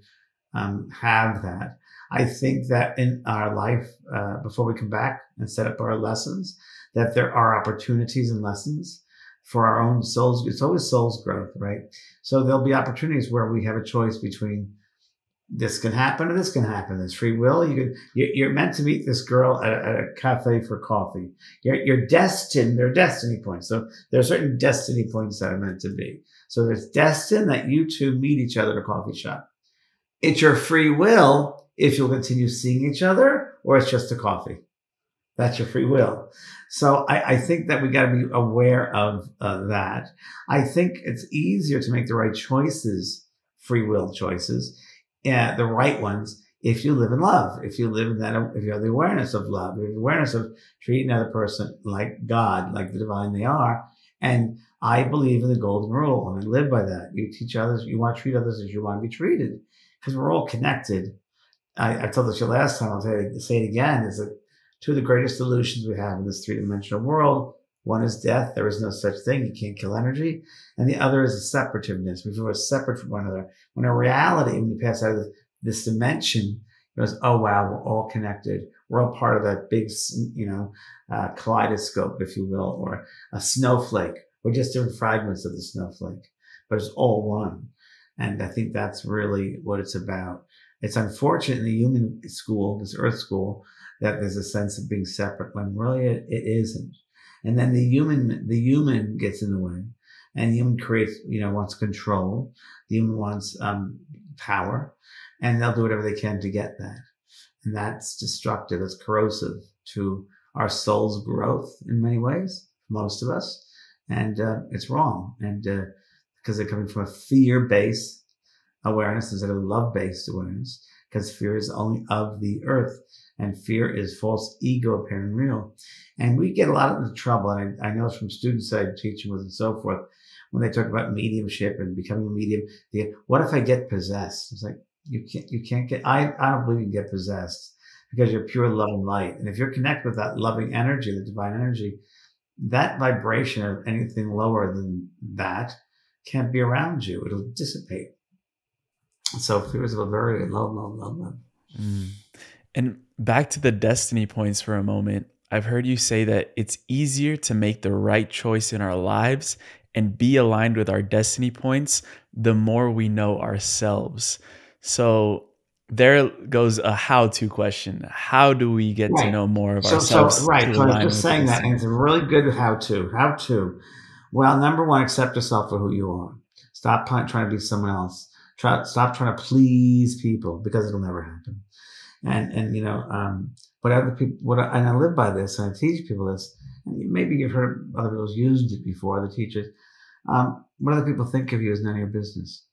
um, have that. I think that in our life, uh, before we come back and set up our lessons, that there are opportunities and lessons for our own souls. It's always souls growth, right? So there'll be opportunities where we have a choice between this can happen or this can happen. There's free will. You can, you're meant to meet this girl at a, at a cafe for coffee. You're, you're destined. There are destiny points. So there are certain destiny points that are meant to be. So there's destined that you two meet each other at a coffee shop. It's your free will if you'll continue seeing each other or it's just a coffee. That's your free will. So I, I think that we got to be aware of uh, that. I think it's easier to make the right choices, free will choices, yeah, the right ones, if you live in love, if you live in that, if you have the awareness of love, the awareness of treating another person like God, like the divine they are. And I believe in the golden rule and I live by that. You teach others, you want to treat others as you want to be treated because we're all connected I, I told this you last time, I'll say, say it again, is that two of the greatest illusions we have in this three dimensional world. One is death. There is no such thing. You can't kill energy. And the other is a separativeness. We feel separate from one another. When in reality, when you pass out of this dimension, it goes, oh wow, we're all connected. We're all part of that big, you know, uh, kaleidoscope, if you will, or a snowflake. We're just different fragments of the snowflake, but it's all one. And I think that's really what it's about. It's unfortunate in the human school, this earth school, that there's a sense of being separate when really it, it isn't. And then the human, the human gets in the way and the human creates, you know, wants control. The human wants, um, power and they'll do whatever they can to get that. And that's destructive. It's corrosive to our soul's growth in many ways, most of us. And, uh, it's wrong. And, uh, because they're coming from a fear base awareness instead of love based awareness because fear is only of the earth and fear is false ego appearing real. And we get a lot of trouble. And I, I know from students I teach with and so forth, when they talk about mediumship and becoming a medium, they, what if I get possessed? It's like, you can't, you can't get, I, I don't believe you can get possessed because you're pure love and light. And if you're connected with that loving energy, the divine energy, that vibration of anything lower than that can't be around you. It'll dissipate. So fears of a very low, low, low, low. Mm. And back to the destiny points for a moment. I've heard you say that it's easier to make the right choice in our lives and be aligned with our destiny points, the more we know ourselves. So there goes a how-to question. How do we get right. to know more of so, ourselves? So, right. So I was just saying that, and it's a really good how-to. How-to. Well, number one, accept yourself for who you are. Stop trying to be someone else. Try, stop trying to please people because it'll never happen. And and you know, um, what other people, what I, and I live by this, and I teach people this. And maybe you've heard other people used it before. other teachers, um, what other people think of you is none of your business,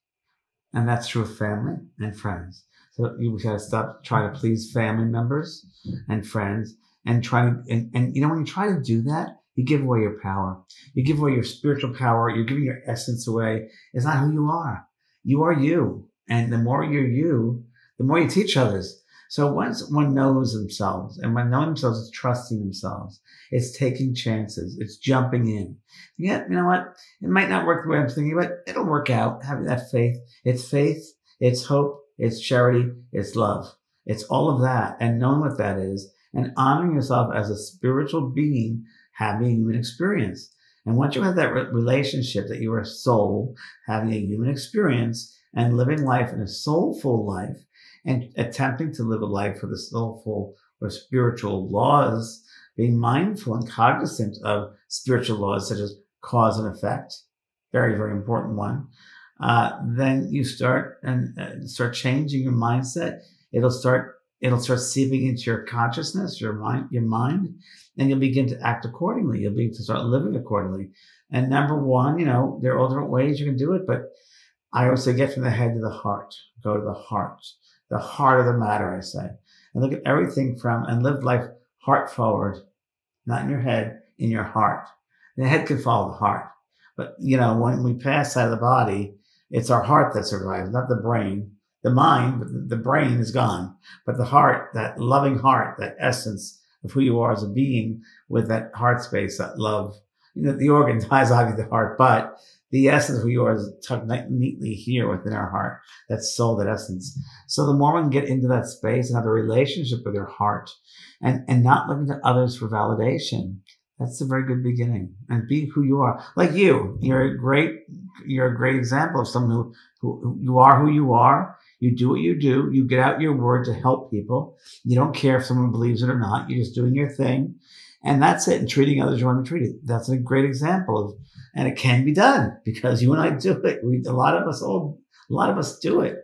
and that's true of family and friends. So you gotta stop trying to please family members and friends, and try to and, and you know when you try to do that, you give away your power. You give away your spiritual power. You're giving your essence away. It's not who you are. You are you. And the more you're you, the more you teach others. So once one knows themselves and when knowing themselves is trusting themselves, it's taking chances. It's jumping in. Yeah, you know what? It might not work the way I'm thinking, but it'll work out. Having that faith. It's faith. It's hope. It's charity. It's love. It's all of that and knowing what that is and honoring yourself as a spiritual being having a human experience. And once you have that re- relationship that you are a soul having a human experience and living life in a soulful life and attempting to live a life for the soulful or spiritual laws, being mindful and cognizant of spiritual laws such as cause and effect, very, very important one. Uh, then you start and uh, start changing your mindset. It'll start, it'll start seeping into your consciousness, your mind, your mind, and you'll begin to act accordingly. You'll begin to start living accordingly. And number one, you know, there are all different ways you can do it, but I always say get from the head to the heart. Go to the heart, the heart of the matter, I say. And look at everything from and live life heart forward, not in your head, in your heart. The head can follow the heart. But, you know, when we pass out of the body, it's our heart that survives, not the brain. The mind, the brain is gone. But the heart, that loving heart, that essence, of who you are as a being with that heart space, that love. You know, the organ ties obviously the heart, but the essence of who you are is tucked neatly here within our heart. That soul, that essence. So the more we can get into that space and have a relationship with your heart and, and not looking to others for validation, that's a very good beginning. And be who you are. Like you, you're a great, you're a great example of someone who, who, who you are who you are. You do what you do. You get out your word to help people. You don't care if someone believes it or not. You're just doing your thing. And that's it. And treating others you want to be treated. That's a great example of, and it can be done because you and I do it. We, a lot of us all, a lot of us do it.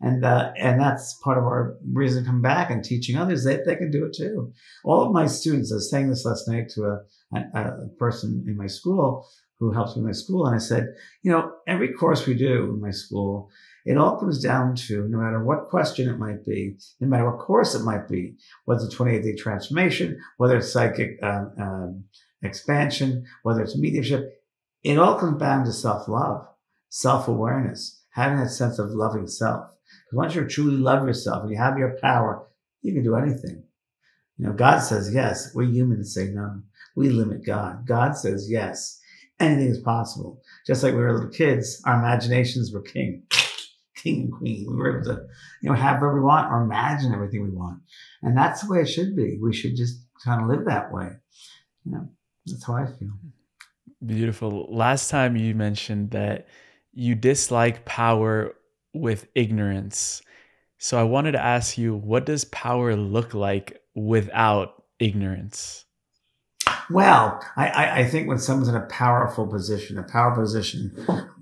And, uh, and that's part of our reason to come back and teaching others that they, they can do it too. All of my students, I was saying this last night to a, a, a person in my school who helps with my school. And I said, you know, every course we do in my school, it all comes down to no matter what question it might be, no matter what course it might be, whether it's 28 day transformation, whether it's psychic um, um, expansion, whether it's mediumship, it all comes down to self love, self awareness, having that sense of loving self. Because once you truly love yourself and you have your power, you can do anything. You know, God says yes. We humans say no. We limit God. God says yes. Anything is possible. Just like we were little kids, our imaginations were king, king and queen. We were able to, you know, have whatever we want or imagine everything we want. And that's the way it should be. We should just kind of live that way. You know, that's how I feel. Beautiful. Last time you mentioned that you dislike power with ignorance. So I wanted to ask you, what does power look like without ignorance? Well, I, I, think when someone's in a powerful position, a power position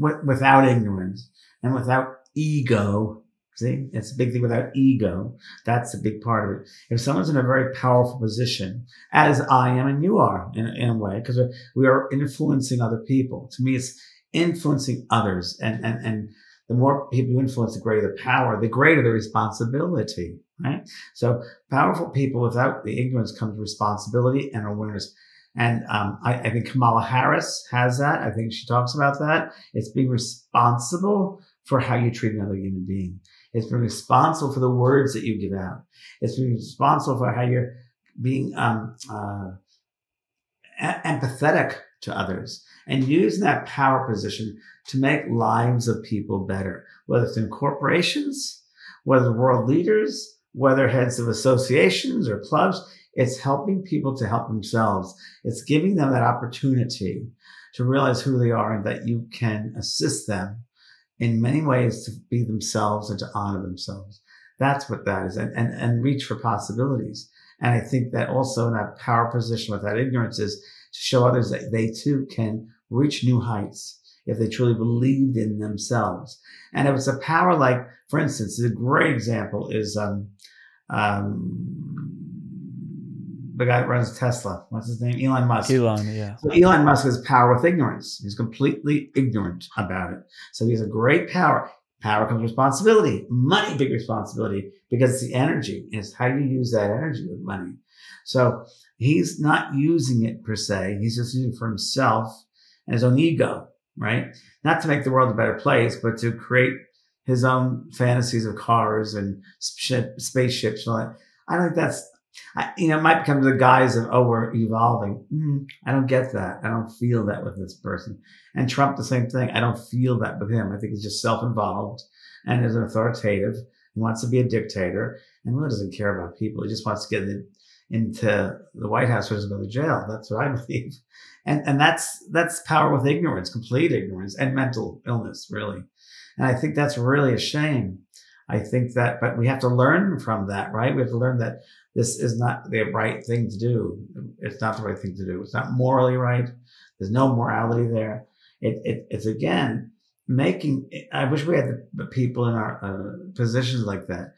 w- without ignorance and without ego, see, it's a big thing without ego. That's a big part of it. If someone's in a very powerful position, as I am and you are in, in a way, because we are influencing other people. To me, it's influencing others. And, and, and the more people you influence, the greater the power, the greater the responsibility right? So powerful people without the ignorance comes responsibility and awareness. And um, I, I, think Kamala Harris has that. I think she talks about that. It's being responsible for how you treat another human being. It's being responsible for the words that you give out. It's being responsible for how you're being um, uh, a- empathetic to others and using that power position to make lives of people better, whether it's in corporations, whether world leaders, whether heads of associations or clubs, It's helping people to help themselves. It's giving them that opportunity to realize who they are and that you can assist them in many ways to be themselves and to honor themselves. That's what that is and, and, and reach for possibilities. And I think that also in that power position with that ignorance is to show others that they too can reach new heights if they truly believed in themselves. And if it's a power like, for instance, a great example is um, um, the guy that runs Tesla. What's his name? Elon Musk. Elon, yeah. So Elon Musk has power with ignorance. He's completely ignorant about it. So he has a great power. Power comes responsibility, money, big responsibility, because it's the energy. It's how you use that energy with money. So he's not using it per se. He's just using it for himself and his own ego, right? Not to make the world a better place, but to create his own fantasies of cars and spaceships and all that. I think that's I, you know, it might become the guise of, oh, we're evolving. Mm, I don't get that. I don't feel that with this person. And Trump, the same thing. I don't feel that with him. I think he's just self-involved and is authoritative. He wants to be a dictator and really doesn't care about people. He just wants to get in, into the White House or go to jail. That's what I believe. And, and that's, that's power with ignorance, complete ignorance and mental illness, really. And I think that's really a shame. I think that, but we have to learn from that, right? We have to learn that this is not the right thing to do. It's not the right thing to do. It's not morally right. There's no morality there. It, it it's again making. I wish we had the people in our uh, positions like that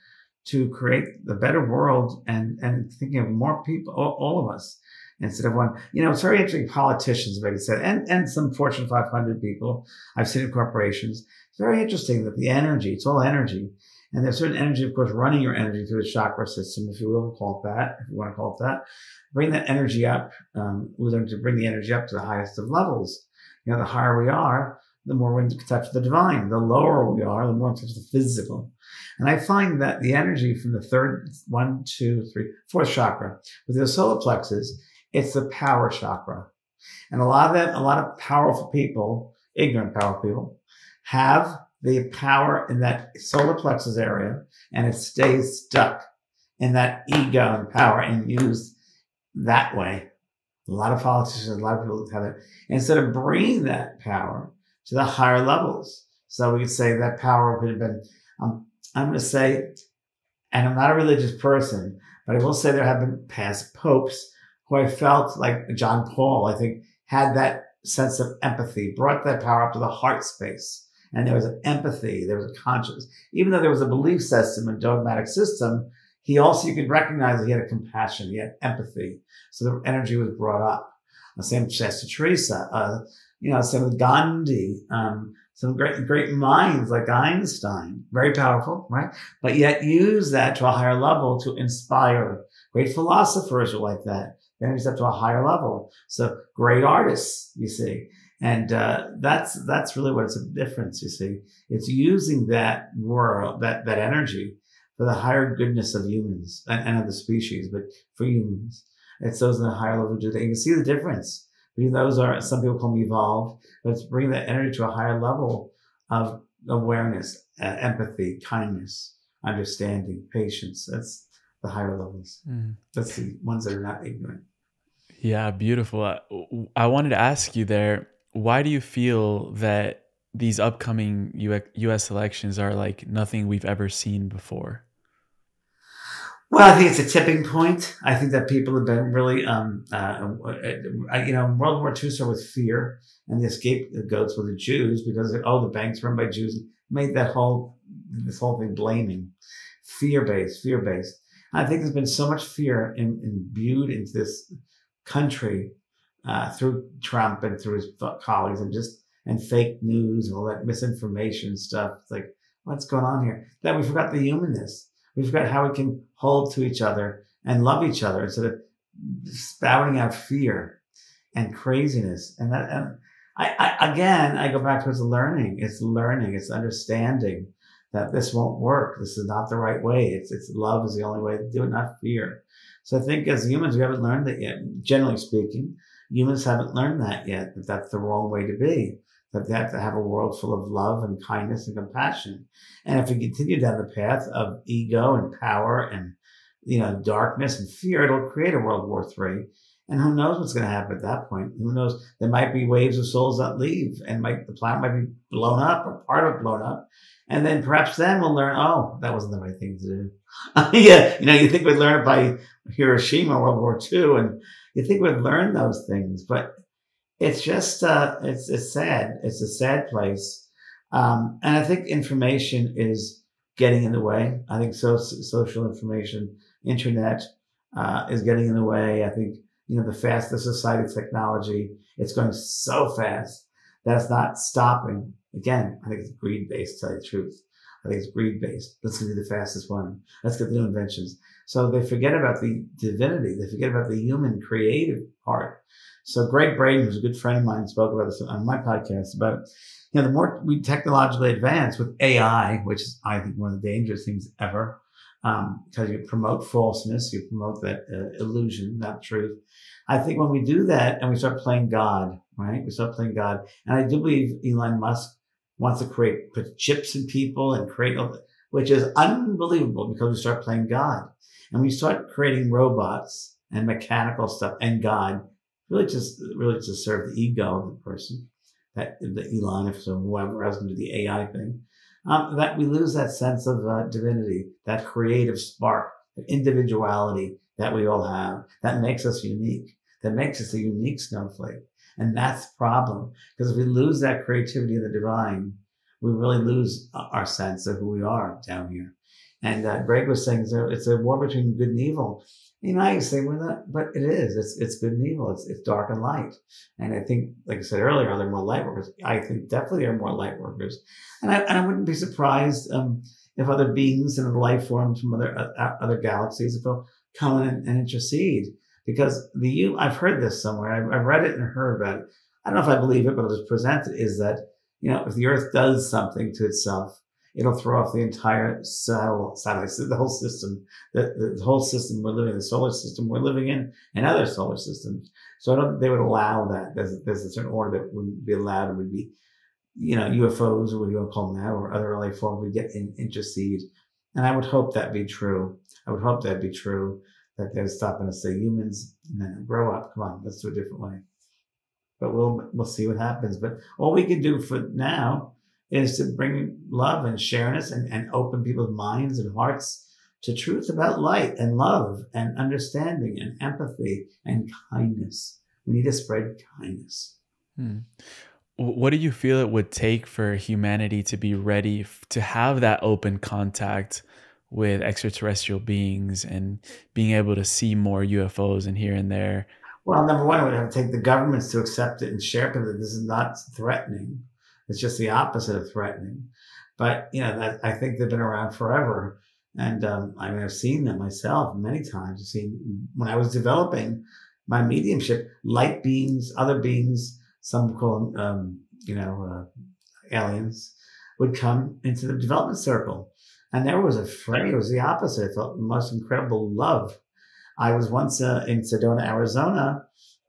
to create the better world and and thinking of more people, all, all of us, instead of one. You know, it's very interesting. Politicians, like I said, and and some Fortune 500 people I've seen in corporations. It's very interesting that the energy. It's all energy and there's certain energy, of course, running your energy through the chakra system, if you will call it that, if you want to call it that. Bring that energy up. Um, we learn to bring the energy up to the highest of levels. You know, the higher we are, the more we're in touch with the divine. The lower we are, the more we touch the physical. And I find that the energy from the third, one, two, three, fourth chakra, with the solar plexus, it's the power chakra. And a lot of that, a lot of powerful people, ignorant powerful people, have the power in that solar plexus area and it stays stuck in that ego and power and used that way. A lot of politicians, a lot of people have it. Instead of bringing that power to the higher levels. So we could say that power could have been, um, I'm going to say, and I'm not a religious person, but I will say there have been past popes who I felt like John Paul, I think, had that sense of empathy, brought that power up to the heart space and there was an empathy, there was a conscience. Even though there was a belief system and dogmatic system, he also, you could recognize that he had a compassion, he had empathy. So the energy was brought up. The same Sister Teresa, uh, you know, with Gandhi, um, some great, great minds like Einstein, very powerful, right? But yet use that to a higher level to inspire. Great philosophers are like that. They use that to a higher level. So great artists, you see. And uh, that's that's really what's a difference. You see, it's using that world, that that energy, for the higher goodness of humans and, and of the species, but for humans, it's those in the higher level do that. You can see the difference. between Those are some people call them evolved, but it's bringing that energy to a higher level of awareness, uh, empathy, kindness, understanding, patience. That's the higher levels. Mm. That's the ones that are not ignorant. Yeah, beautiful. I, I wanted to ask you there why do you feel that these upcoming U.S. elections are like nothing we've ever seen before? Well, I think it's a tipping point. I think that people have been really, um, uh, uh, you know, World War II started with fear, and the scapegoats were the Jews because oh, the banks run by Jews made that whole this whole thing blaming, fear based, fear based. I think there's been so much fear in, imbued into this country uh, through Trump and through his colleagues and just and fake news and all that misinformation stuff. It's like, what's going on here? That we forgot the humanness. We forgot how we can hold to each other and love each other instead of spouting out fear and craziness. And that, and I, I again, I go back to it's learning. It's learning. It's understanding that this won't work. This is not the right way. It's, it's love is the only way to do it, not fear. So I think as humans, we haven't learned that yet, generally speaking. Humans haven't learned that yet, that that's the wrong way to be, that they have to have a world full of love and kindness and compassion. And if we continue down the path of ego and power and you know, darkness and fear, it'll create a World War III. And who knows what's going to happen at that point? Who knows? There might be waves of souls that leave and might, the planet might be blown up or part of blown up. And then perhaps then we'll learn, oh, that wasn't the right thing to do. yeah. You know, you think we'd learn it by Hiroshima, World War II, and you think we'd learn those things, but it's just, uh, it's, it's sad. It's a sad place. Um, and I think information is getting in the way. I think so, social information, internet, uh, is getting in the way. I think, you know, the faster society technology, it's going so fast that it's not stopping. Again, I think it's greed based, to tell you the truth. I think it's greed based. Let's be the fastest one. Let's get the new inventions. So they forget about the divinity. They forget about the human creative part. So Gregg Braden, who's a good friend of mine, spoke about this on my podcast about, you know, the more we technologically advance with AI, which is, I think, one of the dangerous things ever, um, because you promote falseness, you promote that uh, illusion, not truth. I think when we do that and we start playing God, right? We start playing God. And I do believe Elon Musk wants to create, put chips in people and create, which is unbelievable because we start playing God and we start creating robots and mechanical stuff and God really just, really to serve the ego of the person that the Elon, if whoever else can do the AI thing, um, that we lose that sense of uh, divinity, that creative spark, that individuality that we all have that makes us unique, that makes us a unique snowflake. And that's the problem. Because if we lose that creativity of the divine, we really lose our sense of who we are down here. And uh, Gregg was saying it's a war between good and evil. You know, I say, well, that, but it is. It's it's good and evil. It's it's dark and light. And I think, like I said earlier, are there more light workers? I think definitely there are more light workers. And I, and I wouldn't be surprised um, if other beings and other life forms from other uh, other galaxies will come in and, and intercede because the you I've heard this somewhere. I've, I've, read it and heard about it. I don't know if I believe it, but it was presented is that you know if the Earth does something to itself, it'll throw off the entire cell satellite, the whole system, the, the whole system we're living, in, the solar system we're living in, and other solar systems. So I don't think they would allow that. There's, there's a certain order that wouldn't be allowed. It would be, you know, UFOs or what you want to call them now, or other life forms would get in, intercede. And I would hope that be true. I would hope that be true that they're stopping us say humans and then grow up. Come on, let's do a different way. But we'll we'll see what happens. But all we can do for now is to bring love and shareness and, and open people's minds and hearts to truth about light and love and understanding and empathy and kindness. We need to spread kindness. Hmm. What do you feel it would take for humanity to be ready to have that open contact with extraterrestrial beings and being able to see more UFOs and here and there? Well, number one, we have to take the governments to accept it and share because this is not threatening. It's just the opposite of threatening. But you know, that, I think they've been around forever, and um, I mean, I've seen them myself many times. I've seen when I was developing my mediumship, light beings, other beings, some call them, um, you know, uh, aliens, would come into the development circle And never was a afraid. It was the opposite. I felt the most incredible love. I was once uh, in Sedona, Arizona,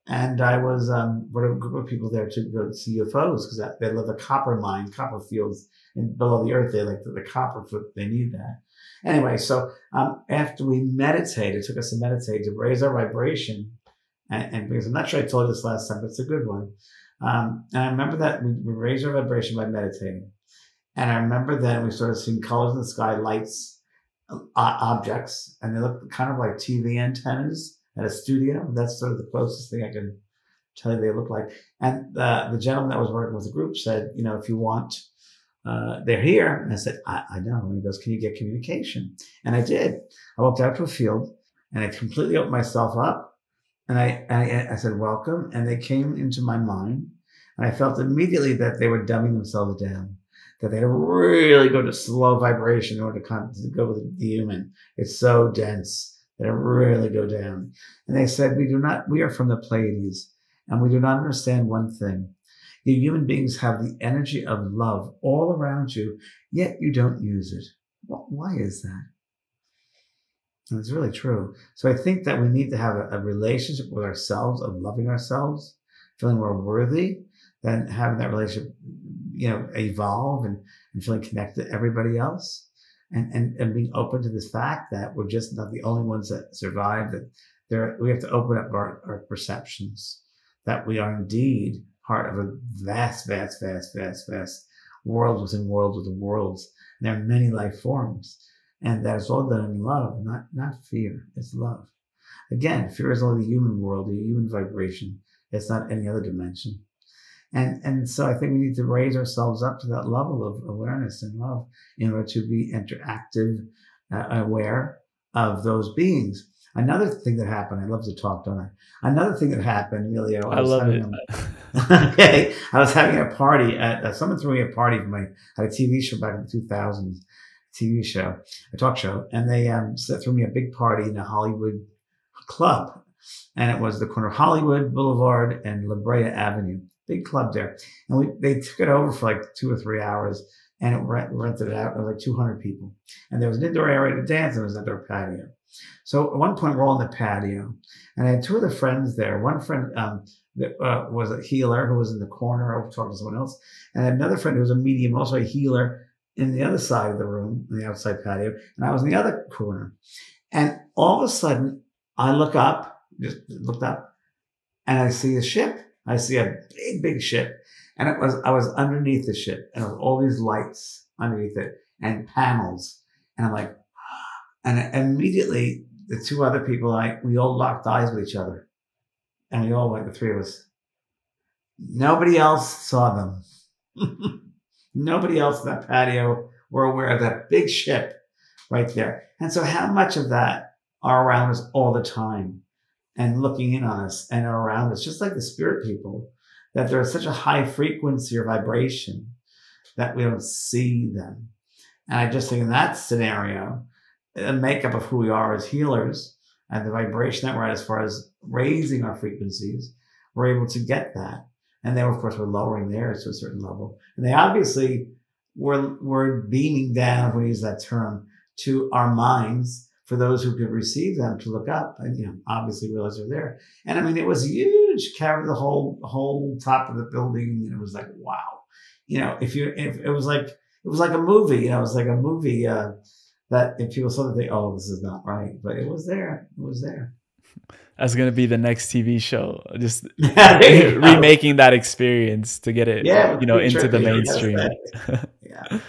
and I was um, with a group of people there to go see UFOs because they live a copper mine, copper fields in, below the earth. They like the, the copper, foot. they need that. Anyway, so um, after we meditated, it took us to meditate to raise our vibration. And, and, because I'm not sure I told you this last time, but it's a good one. Um, and I remember that we, we raised our vibration by meditating. And I remember then we started seeing colors in the sky, lights, objects, and they looked kind of like TV antennas at a studio. That's sort of the closest thing I can tell you they look like. And the gentleman that was working with the group said, you know, if you want, uh, they're here. And I said, I, I know. And he goes, can you get communication? And I did. I walked out to a field and I completely opened myself up. And I, I, I said, welcome. And they came into my mind. And I felt immediately that they were dumbing themselves down that they really go to slow vibration in order to, to go with the human. It's so dense that it really go down. And they said, we do not, we are from the Pleiades and we do not understand one thing. You human beings have the energy of love all around you, yet you don't use it. Why is that? And it's really true. So I think that we need to have a, a relationship with ourselves of loving ourselves, feeling we're worthy, then having that relationship you know, evolve and, and feeling connected to everybody else. and, and, and being open to this fact that we're just not the only ones that survive, that there, we have to open up our, our perceptions that we are indeed part of a vast, vast, vast, vast, vast world within worlds within worlds. And there are many life forms. And that is all done in love, not, not fear. It's love. Again, fear is only the human world, the human vibration. It's not any other dimension. And, and so I think we need to raise ourselves up to that level of awareness and love in order to be interactive, uh, aware of those beings. Another thing that happened, I love to talk, don't I? Another thing that happened, Emilio. I, I love it. A, okay. I was having a party at, uh, someone threw me a party for my, I had a TV show back in the 2000s, TV show, a talk show, and they um, threw me a big party in a Hollywood club. And it was the corner of Hollywood Boulevard and La Brea Avenue big club there. And we, they took it over for like two or three hours and it rent, rented it out. Was like 200 people. And there was an indoor area to dance and there was an indoor patio. So at one point we're all in the patio and I had two other friends there. One friend, um, that uh, was a healer who was in the corner over talking to someone else. And another friend who was a medium, also a healer in the other side of the room, in the outside patio. And I was in the other corner. And all of a sudden I look up, just looked up and I see a ship I see a big, big ship. And it was, I was underneath the ship and all these lights underneath it and panels. And I'm like, ah, and immediately the two other people, I, we all locked eyes with each other. And we all went, the three of us. Nobody else saw them. Nobody else in that patio were aware of that big ship right there. And so how much of that are around us all the time? And looking in on us and around us, just like the spirit people, that there's such a high frequency or vibration that we don't see them. And I just think in that scenario, the makeup of who we are as healers and the vibration that we're at as far as raising our frequencies, we're able to get that. And then, of course, we're lowering theirs to a certain level. And they obviously were, were beaming down, if we use that term, to our minds for those who could receive them to look up and you know obviously realize they're there. And I mean it was huge, covered the whole whole top of the building, and it was like wow, you know if you if it was like it was like a movie, you know, it was like a movie uh, that if people saw that they oh this is not right, but it was there, it was there. That's gonna be the next TV show, just remaking that experience to get it, yeah, you know, into the mainstream. yeah.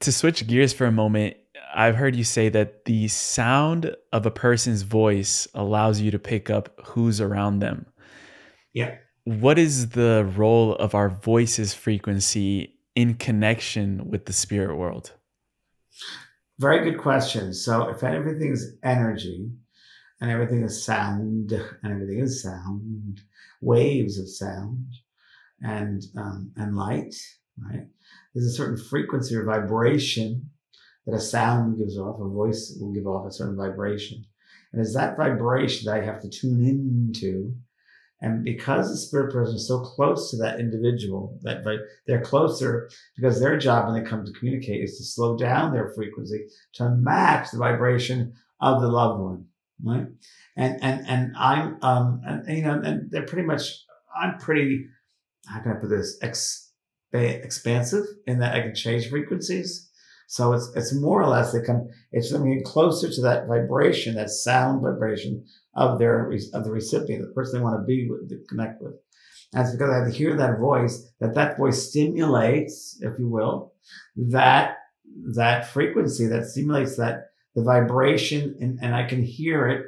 to switch gears for a moment, I've heard you say that the sound of a person's voice allows you to pick up who's around them. Yeah. What is the role of our voice's frequency in connection with the spirit world? Very good question. So, if everything is energy and everything is sound and everything is sound, waves of sound and um, and light, right? There's a certain frequency or vibration that a sound gives off, a voice will give off a certain vibration. And it's that vibration that I have to tune into. And because the spirit person is so close to that individual, that they're closer because their job when they come to communicate is to slow down their frequency to match the vibration of the loved one, right? And and and I'm um and you know and they're pretty much I'm pretty how can I put this expansive in that I can change frequencies. So it's it's more or less they come it's something closer to that vibration, that sound vibration of their of the recipient, the person they want to be with, to connect with. It's because I have to hear that voice, that that voice stimulates, if you will, that that frequency that stimulates that the vibration, and, and I can hear it,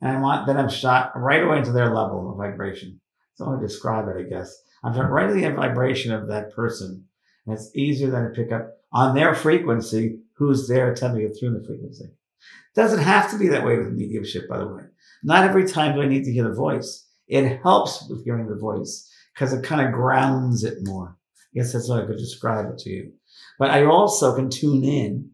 and I want then I'm shot right away into their level of vibration. So I describe it, I guess. I'm shot right into the vibration of that person, and it's easier than to pick up on their frequency who's there attempting to tune the frequency. It doesn't have to be that way with mediumship, by the way. Not every time do I need to hear the voice. It helps with hearing the voice because it kind of grounds it more. I guess that's how I could describe it to you. But I also can tune in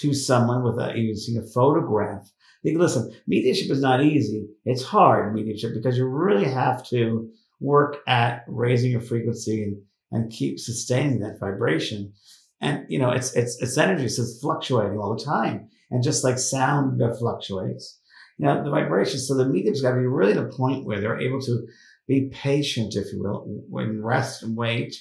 to someone without using a photograph. Listen, mediumship is not easy. It's hard, mediumship, because you really have to work at raising your frequency and, and keep sustaining that vibration. And you know, it's it's it's energy, so it's fluctuating all the time. And just like sound fluctuates, you know, the vibration. So the medium's got to be really the point where they're able to be patient, if you will, when rest and wait,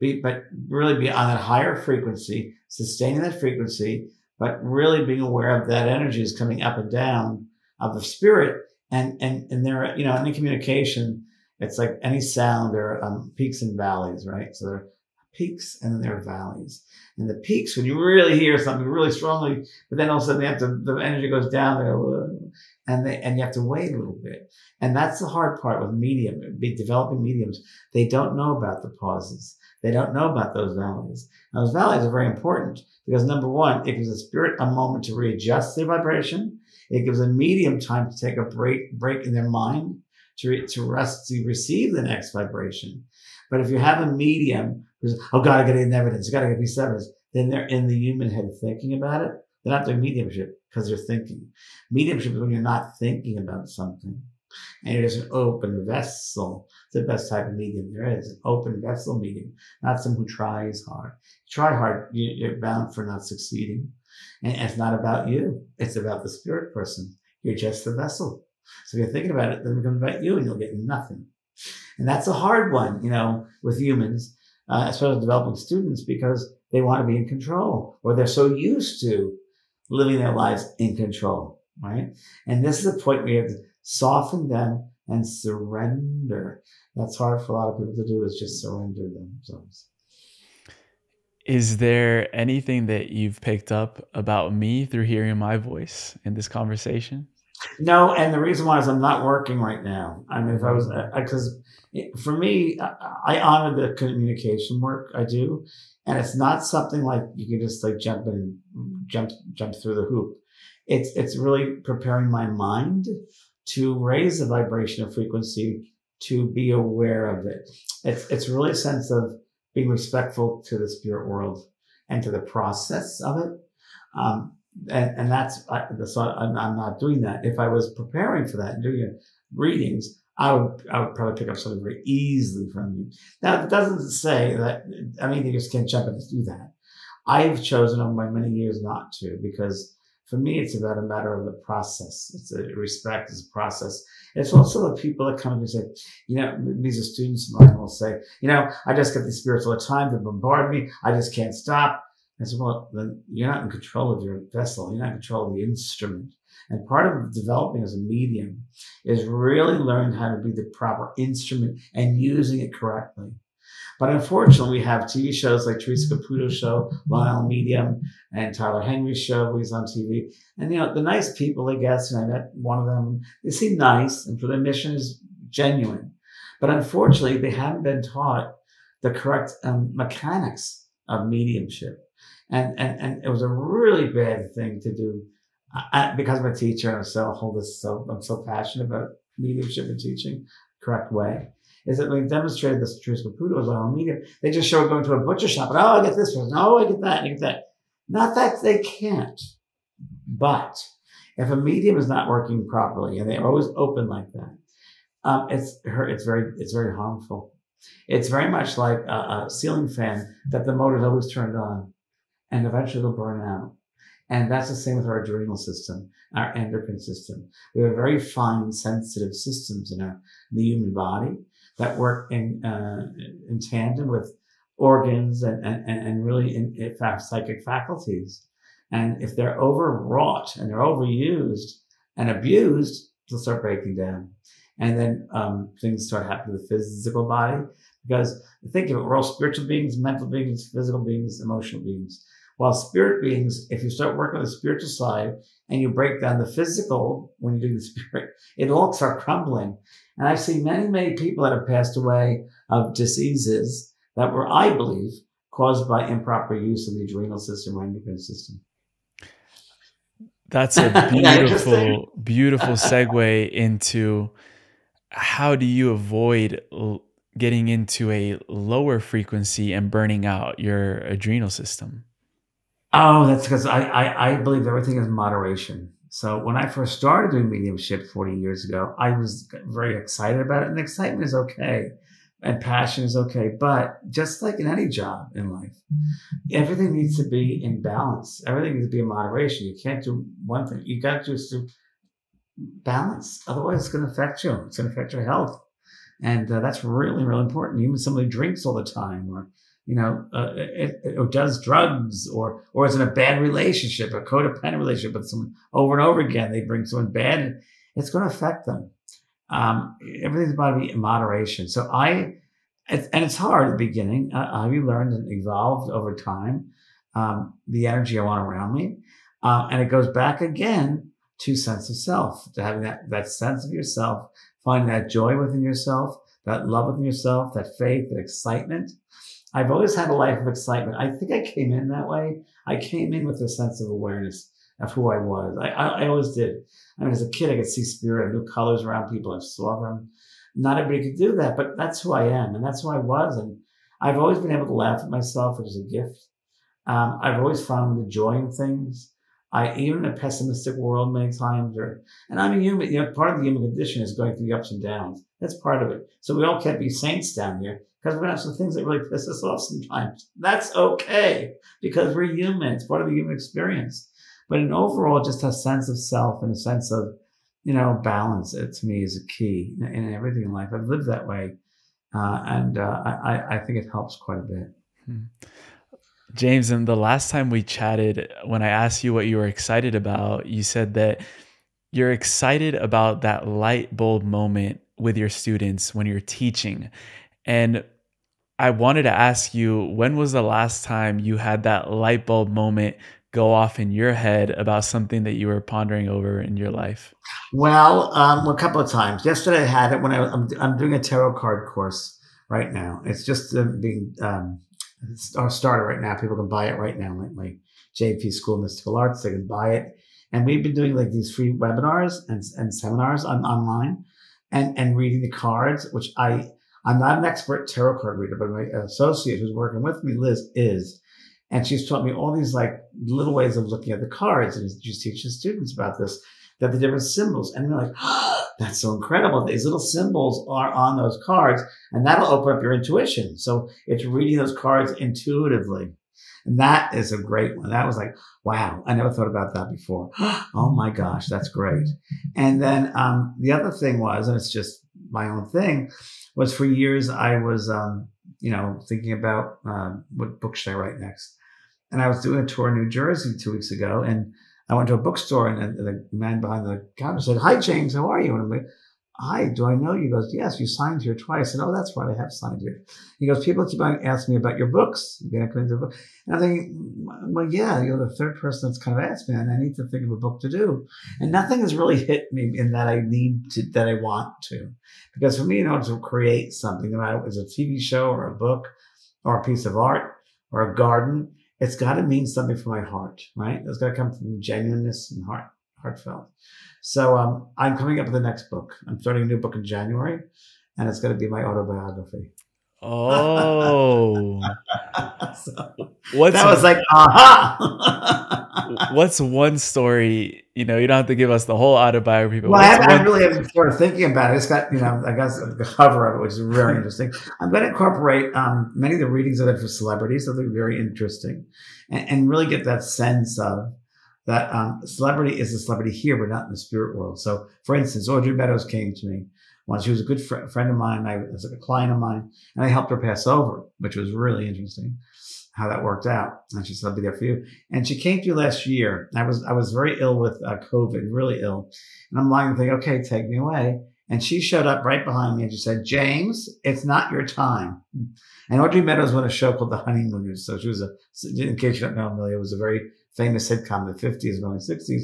be, but really be on that higher frequency, sustaining that frequency, but really being aware of that energy is coming up and down of the spirit. And, and, and there, you know, any communication, it's like any sound, there are um, peaks and valleys, right? So there are peaks and then there are valleys. And the peaks, when you really hear something really strongly, but then all of a sudden they have to, the energy goes down there and they, and you have to wait a little bit. And that's the hard part with medium, be developing mediums. They don't know about the pauses. They don't know about those valleys. those valleys are very important because number one, it gives a spirit a moment to readjust their vibration. It gives a medium time to take a break, break in their mind to, to rest, to receive the next vibration. But if you have a medium who's, oh God, I got to get evidence, I got to get of evidence, then they're in the human head thinking about it. They're not doing mediumship because they're thinking. Mediumship is when you're not thinking about something and you're just an open vessel. It's the best type of medium there is, an open vessel medium, not someone who tries hard. try hard, you're bound for not succeeding. And it's not about you. It's about the spirit person. You're just the vessel. So if you're thinking about it, then becomes about you and you'll get nothing. And that's a hard one, you know, with humans, uh, especially developing students, because they want to be in control or they're so used to living their lives in control, right? And this is the point where you have to soften them and surrender. That's hard for a lot of people to do is just surrender themselves. Is there anything that you've picked up about me through hearing my voice in this conversation? No, and the reason why is I'm not working right now. I mean, if I was, because for me, I honor the communication work I do, and it's not something like you can just like jump in, jump, jump through the hoop. It's it's really preparing my mind to raise the vibration of frequency to be aware of it. It's it's really a sense of being respectful to the spirit world and to the process of it. Um, and, and that's, I, so I'm, I'm, not doing that. If I was preparing for that and doing readings, I would, I would probably pick up something very easily from you. Now, it doesn't say that, I mean, you just can't jump in and do that. I've chosen over my many years not to because for me, it's about a matter of the process. It's a respect, it's a process. It's also the people that come and say, you know, these are students of mine will say, you know, I just get these spirits all the time. They bombard me. I just can't stop. Said, well, then you're not in control of your vessel. You're not in control of the instrument. And part of developing as a medium is really learning how to be the proper instrument and using it correctly. But unfortunately, we have TV shows like Teresa Caputo's show, Long Island Medium, and Tyler Henry's show, he's on TV. And, you know, the nice people, I guess, and I met one of them, they seem nice, and for their mission is genuine. But unfortunately, they haven't been taught the correct um, mechanics of mediumship. And, and, and it was a really bad thing to do. I, because I'm a teacher, and I'm so hold this so I'm so passionate about mediumship and teaching correct way. Is that we demonstrated this Teresa Caputo was on media. They just show going to a butcher shop and oh, I get this one. Oh, I get that. I get that. Not that they can't, but if a medium is not working properly and they're always open like that, um, it's it's very it's very harmful. It's very much like a, a ceiling fan that the motor is always turned on and eventually they'll burn out. And that's the same with our adrenal system, our endocrine system. We have very fine, sensitive systems in, our, in the human body that work in, uh, in tandem with organs and, and, and really, in, in fact, psychic faculties. And if they're overwrought and they're overused and abused, they'll start breaking down. And then um, things start happening to the physical body because think of it, we're all spiritual beings, mental beings, physical beings, emotional beings. While spirit beings, if you start working on the spiritual side and you break down the physical when you do the spirit, it'll all start crumbling. And I've seen many, many people that have passed away of diseases that were, I believe, caused by improper use of the adrenal system or endocrine system. That's a beautiful, beautiful segue into how do you avoid getting into a lower frequency and burning out your adrenal system? Oh, that's because I, I, I believe everything is moderation. So when I first started doing mediumship 40 years ago, I was very excited about it. And excitement is okay. And passion is okay. But just like in any job in life, everything needs to be in balance. Everything needs to be in moderation. You can't do one thing. You got to just do balance. Otherwise, it's going to affect you. It's going to affect your health. And uh, that's really, really important. Even somebody drinks all the time or you know, uh, it, or does drugs or, or is in a bad relationship, a codependent relationship with someone over and over again. They bring someone bad. It's going to affect them. Um, everything's about to be in moderation. So I, and it's hard at the beginning. Uh, you learned and evolved over time? Um, the energy I want around me. Uh, and it goes back again to sense of self, to having that, that sense of yourself, finding that joy within yourself, that love within yourself, that faith, that excitement. I've always had a life of excitement. I think I came in that way. I came in with a sense of awareness of who I was. I, I, I always did. I mean, as a kid, I could see spirit. I knew colors around people. I saw them. Not everybody could do that, but that's who I am, and that's who I was. And I've always been able to laugh at myself, which is a gift. Um, I've always found the joy in things. I even in a pessimistic world many times, or and I'm a human. You know, part of the human condition is going through the ups and downs. That's part of it. So we all can't be saints down here because we're gonna have some things that really piss us off sometimes. That's okay because we're human. It's part of the human experience. But in overall, just a sense of self and a sense of you know, balance it to me is a key in everything in life. I've lived that way. Uh, and uh, I, I think it helps quite a bit. Hmm. James, and the last time we chatted, when I asked you what you were excited about, you said that you're excited about that light bulb moment with your students when you're teaching. And I wanted to ask you, when was the last time you had that light bulb moment go off in your head about something that you were pondering over in your life? Well, um, a couple of times. Yesterday I had it when I, am I'm doing a tarot card course right now. It's just uh, being um, started right now. People can buy it right now. Like my JVP School of Mystical Arts, they can buy it. And we've been doing like these free webinars and, and seminars on, online and, and reading the cards, which I, I'm not an expert tarot card reader, but my associate who's working with me, Liz, is. And she's taught me all these like little ways of looking at the cards. And she teaches students about this, that the different symbols. And they're like, oh, that's so incredible. These little symbols are on those cards and that'll open up your intuition. So it's reading those cards intuitively. And that is a great one. That was like, wow, I never thought about that before. oh my gosh, that's great. And then um, the other thing was, and it's just my own thing, was for years I was um, you know, thinking about uh, what book should I write next. And I was doing a tour in New Jersey two weeks ago, and I went to a bookstore, and the man behind the counter said, "Hi, James, how are you?" And I'm like, "Hi, do I know you?" He goes, "Yes, you signed here twice." And oh, that's right, I have signed here. He goes, "People keep on asking me about your books. You're going to come into a book." And I'm thinking, mm, "Well, yeah, you're the third person that's kind of asked me, and I need to think of a book to do." And nothing has really hit me in that I need to, that I want to, because for me, in order to create something, no matter it's a TV show or a book or a piece of art or a garden it's got to mean something from my heart, right? It's got to come from genuineness and heart, heartfelt. So um, I'm coming up with the next book. I'm starting a new book in January, and it's going to be my autobiography. Oh, so what's that was like aha. what's one story? You know, you don't have to give us the whole autobiography. But well, I, I, really haven't started thinking about it. It's got you know, I guess the cover of it, which is very interesting. I'm going to incorporate um, many of the readings of it for celebrities, so they're very interesting, and, and really get that sense of that um, celebrity is a celebrity here, but not in the spirit world. So, for instance, Audrey Meadows came to me once. She was a good fr- friend of mine. I was like a client of mine, and I helped her pass over, which was really interesting how that worked out. And she said, "I'll be there for you." And she came to you last year. I was I was very ill with uh, COVID, really ill, and I'm lying and thinking, "Okay, take me away." And she showed up right behind me and she said, "James, it's not your time." And Audrey Meadows won a show called The Honeymooners. So she was a, in case you don't know, Emilio, was a very famous sitcom in the 50s and early 60s.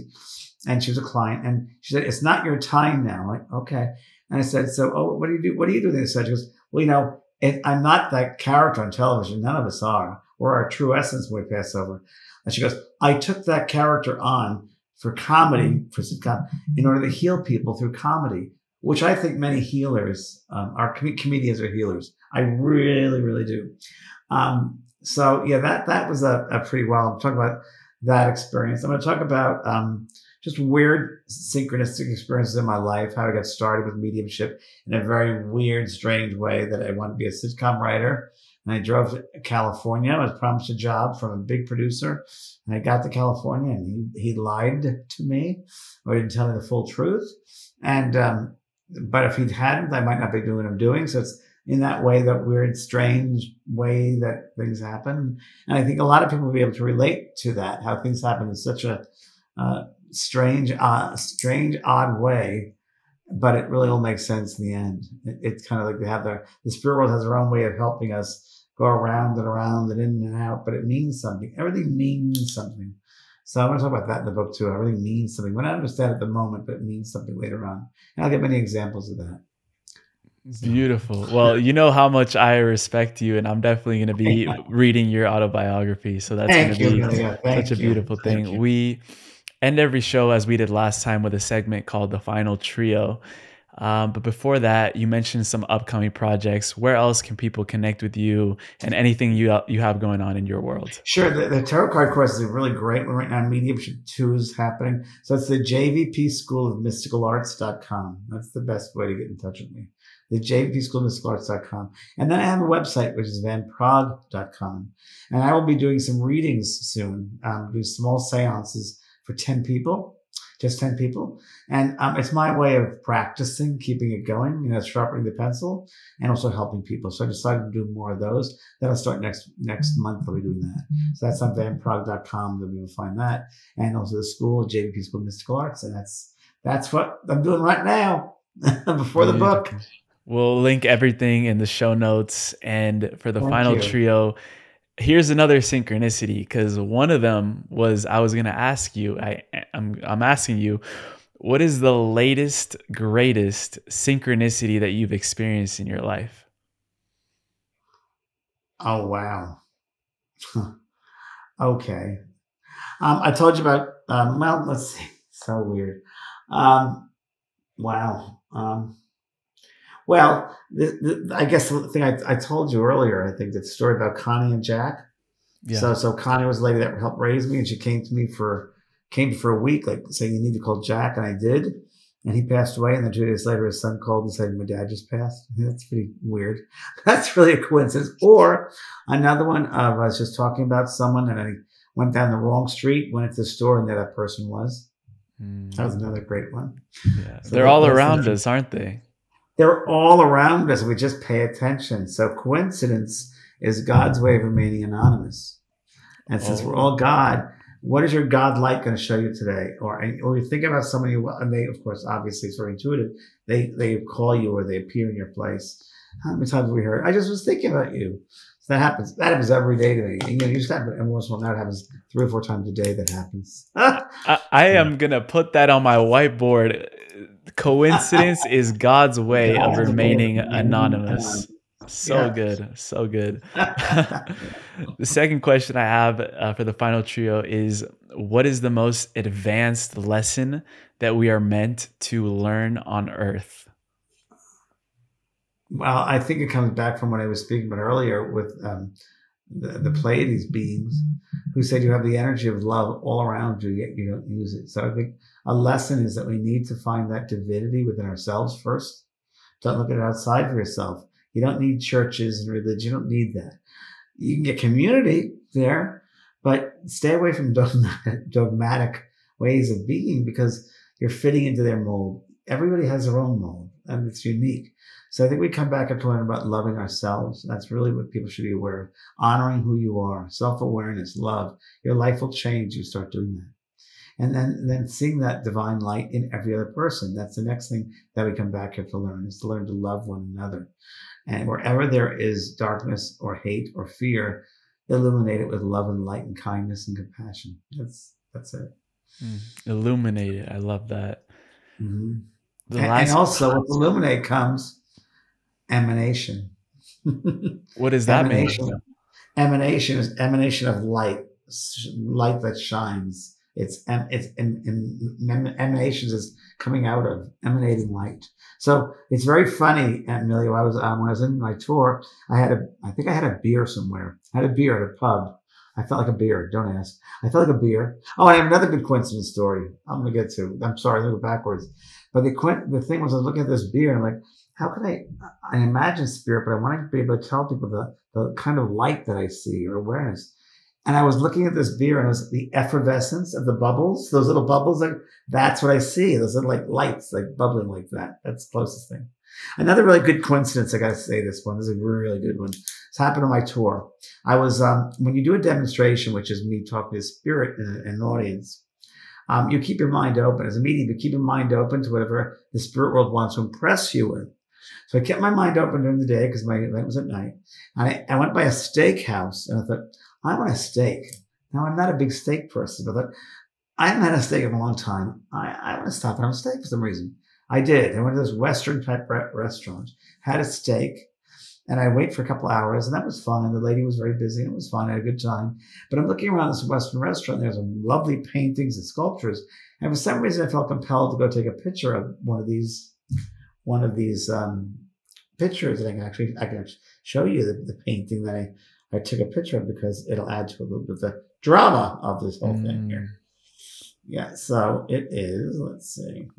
And she was a client. And she said, It's not your time now. I'm like, okay. And I said, so, oh, what do you do? What do you do in this? She goes, well, you know, it, I'm not that character on television. None of us are. We're our true essence when we pass over. And she goes, I took that character on for comedy, for sitcom, in order to heal people through comedy, which I think many healers, um, com- comedians are healers. I really, really do. Um, so yeah, that, that was a, a pretty wild. Talking about that experience. I'm going to talk about, um, just weird synchronistic experiences in my life, how I got started with mediumship in a very weird, strange way that I wanted to be a sitcom writer. And I drove to California. I was promised a job from a big producer. And I got to California and he, he lied to me or didn't tell me the full truth. And, um, but if he hadn't, I might not be doing what I'm doing. So it's in that way, that weird, strange way that things happen. And I think a lot of people will be able to relate to that, how things happen in such a uh, strange, uh, strange, odd way, but it really all makes sense in the end. It, it's kind of like they have their, the spirit world has their own way of helping us go around and around and in and out, but it means something. Everything means something. So I want to talk about that in the book too. Everything means something. We don't understand at the moment, but it means something later on. And I'll give many examples of that. Beautiful. Well, you know how much I respect you, and I'm definitely going to be reading your autobiography. So that's going to be yeah, such a beautiful you. thing. We end every show as we did last time with a segment called the Final Trio. Um, but before that, you mentioned some upcoming projects. Where else can people connect with you and anything you you have going on in your world? Sure. The, the Tarot Card course is a really great one right now. Mediumship 2 is happening. So it's the JVP School of Mystical Arts.com. That's the best way to get in touch with me. The JVP School of Mystical Arts.com. And then I have a website, which is vanpraagh.com. And I will be doing some readings soon, um, do small seances for 10 people just 10 people. And um, it's my way of practicing, keeping it going, you know, sharpening the pencil and also helping people. So I decided to do more of those. that i'll start next next month. I'll be doing that. So that's on vanpraagh.com. You'll be able to find that. And also the school, JVP School of Mystical Arts. And that's that's what I'm doing right now before the book. We'll link everything in the show notes. And for the Thank final you. trio, here's another synchronicity because one of them was I was gonna ask you. I I'm I'm asking you, what is the latest, greatest synchronicity that you've experienced in your life? Oh wow. okay. Um, I told you about. Um, well, let's see. So weird. Um, wow. Um, well, the, the, I guess the thing I, I, told you earlier, I think the story about Connie and Jack. Yeah. So, so Connie was the lady that helped raise me, and she came to me for came for a week, like saying you need to call Jack, and I did. And he passed away, and then two days later, his son called and said, "My dad just passed." That's pretty weird. That's really a coincidence. Or another one of I was just talking about someone, and I went down the wrong street, went into the store, and there that person was. Mm. That was another great one. Yeah. So They're all around us, aren't they? They're all around us. We just pay attention. So coincidence is God's way of remaining anonymous. And since we're all God, what is your God light going to show you today? Or, or you think about somebody, and they, of course, obviously it's very intuitive. They, they call you or they appear in your place. How many times have we heard, I just was thinking about you. So that happens. That happens every day to me. And, you know, you just have, and once in a while, that happens three or four times a day that happens. I, I am going to put that on my whiteboard coincidence is God's way of remaining anonymous. So yeah. good, so good. the second question I have uh, for the final trio is what is the most advanced lesson that we are meant to learn on earth? Well, I think it comes back from what I was speaking about earlier with um, the, the Pleiades beings who said you have the energy of love all around you, yet you don't use it. So I think a lesson is that we need to find that divinity within ourselves first. Don't look at it outside for yourself. You don't need churches and religion. You don't need that. You can get community there, but stay away from dogmatic, ways of being because you're fitting into their mold. Everybody has their own mold and it's unique. So I think we come back and learn about loving ourselves. That's really what people should be aware of. Honoring who you are, self-awareness, love. Your life will change. You start doing that. And then, then seeing that divine light in every other person. That's the next thing that we come back here to learn is to learn to love one another. And wherever there is darkness or hate or fear, illuminate it with love and light and kindness and compassion. That's, that's it. Mm, illuminate it. I love that. Mm-hmm. And, and, also with illuminate comes emanation. what does that emanation, mean? Emanation is emanation of light, light that shines. It's it's in, in, emanations is coming out of emanating light. So it's very funny, Emilio. I was um, when I was in my tour, I had a I think I had a beer somewhere. I had a beer at a pub. I felt like a beer. Don't ask. I felt like a beer. Oh, I have another good coincidence story. I'm gonna get to. I'm sorry, I'm going go backwards. But the the thing was, I was looking at this beer and I'm like, how can I, I imagine spirit, but I want to be able to tell people the, the kind of light that I see or awareness. And I was looking at this beer and it was the effervescence of the bubbles, those little bubbles. Like, that's what I see. Those are like lights, like bubbling like that. That's the closest thing. Another really good coincidence, I got to say this one. This is a really good one. It's happened on my tour. I was, um, when you do a demonstration, which is me talking to spirit in, in an audience, um, you keep your mind open as a medium, but keep your mind open to whatever the spirit world wants to impress you with. So I kept my mind open during the day because my event was at night. And I, I went by a steakhouse and I thought, I want a steak. Now I'm not a big steak person, but I, haven't had a steak in a long time. I, I want to stop and have a steak for some reason. I did. I went to this Western type restaurant, had a steak, and I wait for a couple hours, and that was fun. The lady was very busy, and it was fun. I had a good time. But I'm looking around this Western restaurant. There's some lovely paintings and sculptures, and for some reason, I felt compelled to go take a picture of one of these, one of these um, pictures. that I can actually, I can show you the, the, painting that I, I took a picture of because it'll add to a little bit of the drama of this whole mm. thing here. Yeah, so it is. Let's see.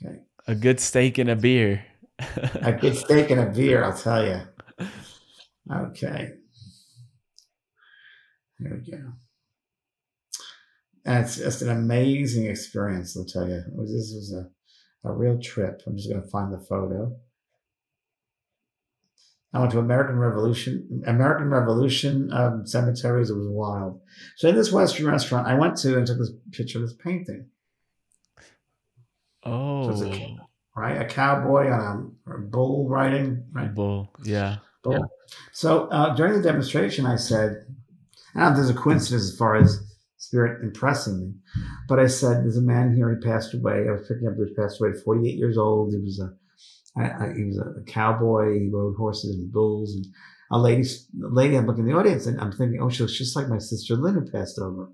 Okay. A good steak and a beer a good steak and a beer, I'll tell you. Okay. There we go. That's just an amazing experience, I'll tell you. This was a, a real trip. I'm just going to find the photo. I went to American Revolution, American Revolution um, cemeteries. It was wild. So in this Western restaurant, I went to and took this picture of this painting. Oh. So right? A cowboy on a, a bull riding, right? Bull, yeah. Bull. Yeah. So uh, during the demonstration, I said, and there's a coincidence as far as spirit impressing me, but I said, there's a man here. He passed away. I was picking up. He passed away at 48 years old. He was a I, I, he was a cowboy. He rode horses and bulls. And a lady, a lady, I'm looking in the audience, and I'm thinking, oh, she was just like my sister Linda passed over.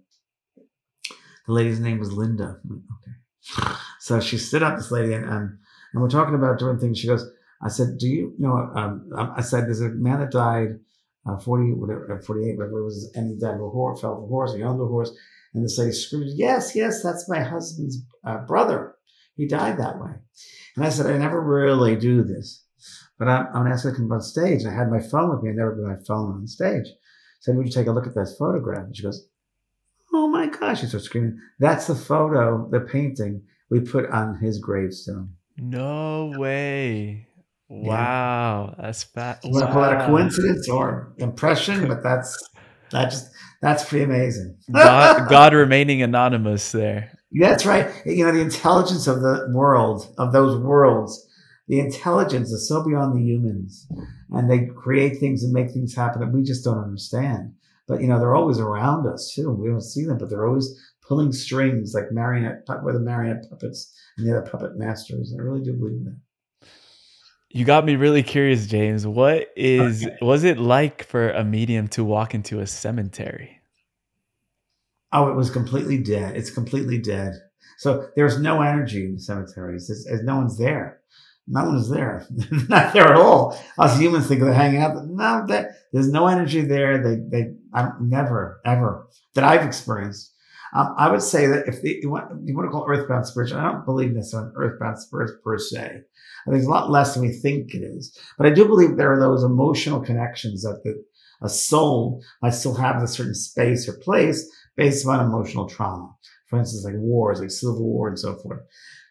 The lady's name was Linda. Okay. So she stood up, this lady, and, and and we're talking about doing things. She goes, I said, do you know, um, I said, there's a man that died, uh, 40, whatever, uh, 48, whatever it was, and he died of a horse, fell off a horse, he owned a horse. And this lady screamed, yes, yes, that's my husband's uh, brother. He died that way. And I said, I never really do this, but I'm, I'm asked to come on stage. I had my phone with me. I never put my phone on stage. I said, would you take a look at this photograph? And she goes, oh my gosh. She starts screaming. That's the photo, the painting we put on his gravestone. No way. Wow, that's fat. You want to call that a coincidence or impression, but that's that's that's pretty amazing. God, God remaining anonymous there. That's right. You know, the intelligence of the world, of those worlds, the intelligence is so beyond the humans, and they create things and make things happen that we just don't understand. But you know, they're always around us too. We don't see them, but they're always pulling strings like marionette, where the marionette puppets and the other puppet masters. I really do believe that. You got me really curious, James. What is okay. was it like for a medium to walk into a cemetery? Oh, it was completely dead. It's completely dead. So there's no energy in the cemeteries. It's, it's, no one's there. No one is there. Not there at all. Us humans think they're hanging out. No, there's no energy there. They, they, I'm never, ever that I've experienced um, I would say that if the, you, want, you want to call earthbound spiritual, I don't believe necessarily in earthbound spirits per se. I think it's a lot less than we think it is. But I do believe there are those emotional connections that the, a soul might still have in a certain space or place based on emotional trauma. For instance, like wars, like civil war and so forth.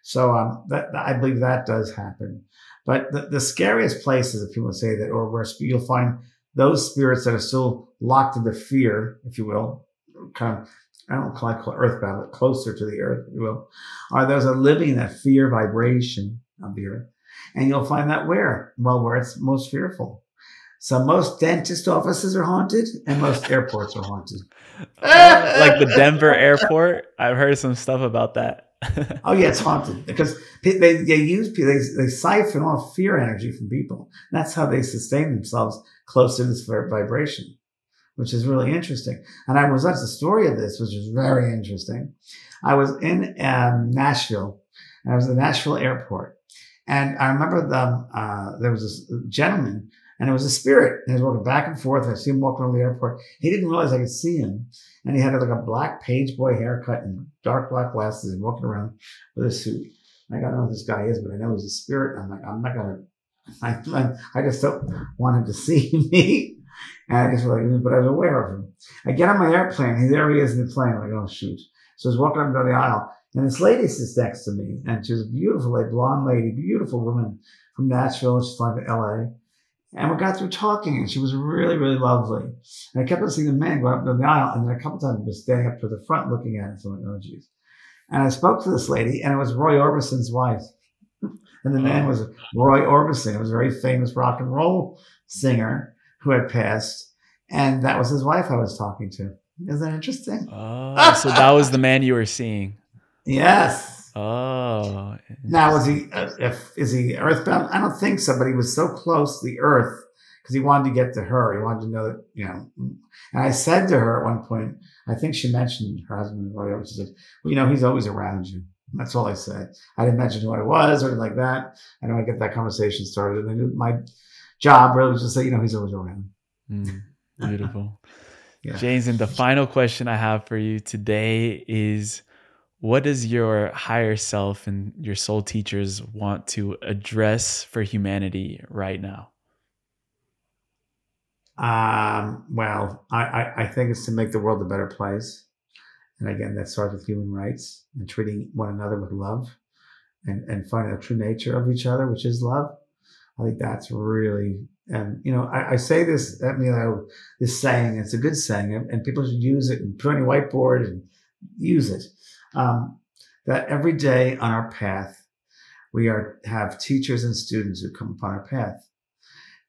So um, that, I believe that does happen. But the, the scariest places, if people say that, or where you'll find those spirits that are still locked into fear, if you will, kind of I don't call it earthbound, but closer to the earth, if you will, are those are living that fear vibration of the earth. And you'll find that where? Well, where it's most fearful. So most dentist offices are haunted and most airports are haunted. Uh, like the Denver airport. I've heard some stuff about that. oh yeah, it's haunted because they, they use they, they siphon off fear energy from people. That's how they sustain themselves close to this vibration which is really interesting. And I was, that's the story of this, which is very interesting. I was in um, Nashville and I was at the Nashville airport. And I remember the, uh, there was this gentleman and it was a spirit. And he was walking back and forth. I see him walking around the airport. He didn't realize I could see him. And he had like a black page boy haircut and dark black glasses and walking around with a suit. I don't know who this guy is, but I know he's a spirit. I'm like, I'm not going to, I, just don't want him to see me. And I just like, but I was aware of him. I get on my airplane. There he is in the plane. I'm like, oh shoot. So he's walking up down the aisle. And this lady sits next to me, and she's a beautiful, like blonde lady, beautiful woman from Nashville. She's flying to LA. And we got through talking, and she was really, really lovely. And I kept on seeing the man go up the aisle, and then a couple times I was standing up to the front looking at it. So I'm like, oh, geez. And I spoke to this lady, and it was Roy Orbison's wife. And the man was Roy Orbison. He was a very famous rock and roll singer who had passed. And that was his wife I was talking to. Isn't that interesting? Oh, so that was the man you were seeing. Yes. Oh. Now, is he uh, if is he earthbound? I don't think so. But he was so close to the earth because he wanted to get to her. He wanted to know that you know. And I said to her at one point, I think she mentioned her husband Orbison. She said, "Well, you know, he's always around you." That's all I said. I didn't mention who I was or anything like that. I don't want to get that conversation started. And my job really was to say, you know, he's always around. Mm, beautiful. yeah. James, and the final question I have for you today is what does your higher self and your soul teachers want to address for humanity right now? Um, well, I, I, I think it's to make the world a better place. And again, that starts with human rights and treating one another with love and, and finding the true nature of each other, which is love. I think that's really, and you know, I, I say this, I mean, I, this saying, it's a good saying, and, people should use it and put it on your whiteboard and use it. Um, that every day on our path, we are have teachers and students who come upon our path.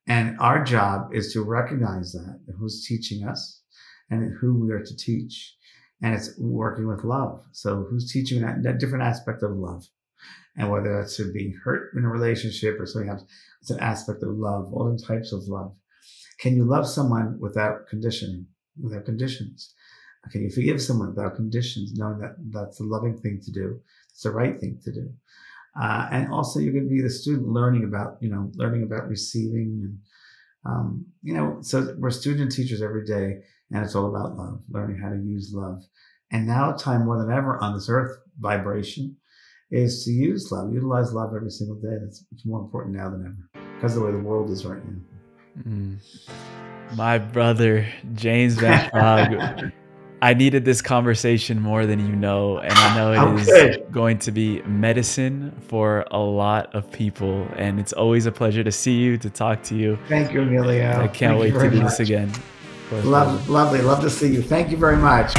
And our job is to recognize that, who's teaching us and who we are to teach and it's working with love. So who's teaching that, that different aspect of love? And whether that's to being hurt in a relationship or something else, it's an aspect of love, all the types of love. Can you love someone without conditioning, without conditions? Can you forgive someone without conditions, knowing that that's the loving thing to do? It's the right thing to do. Uh, and also you're going to be the student learning about, you know, learning about receiving and, um, you know, so we're student teachers every day and it's all about love, learning how to use love. And now, time more than ever on this earth vibration is to use love, utilize love every single day. That's it's more important now than ever because of the way the world is right now. Mm. My brother, James Van. I needed this conversation more than you know, and I know it is going to be medicine for a lot of people. And it's always a pleasure to see you, to talk to you. Thank you, Emilio. I can't Thank wait to do much. this again. Love, lovely. Love to see you. Thank you very much.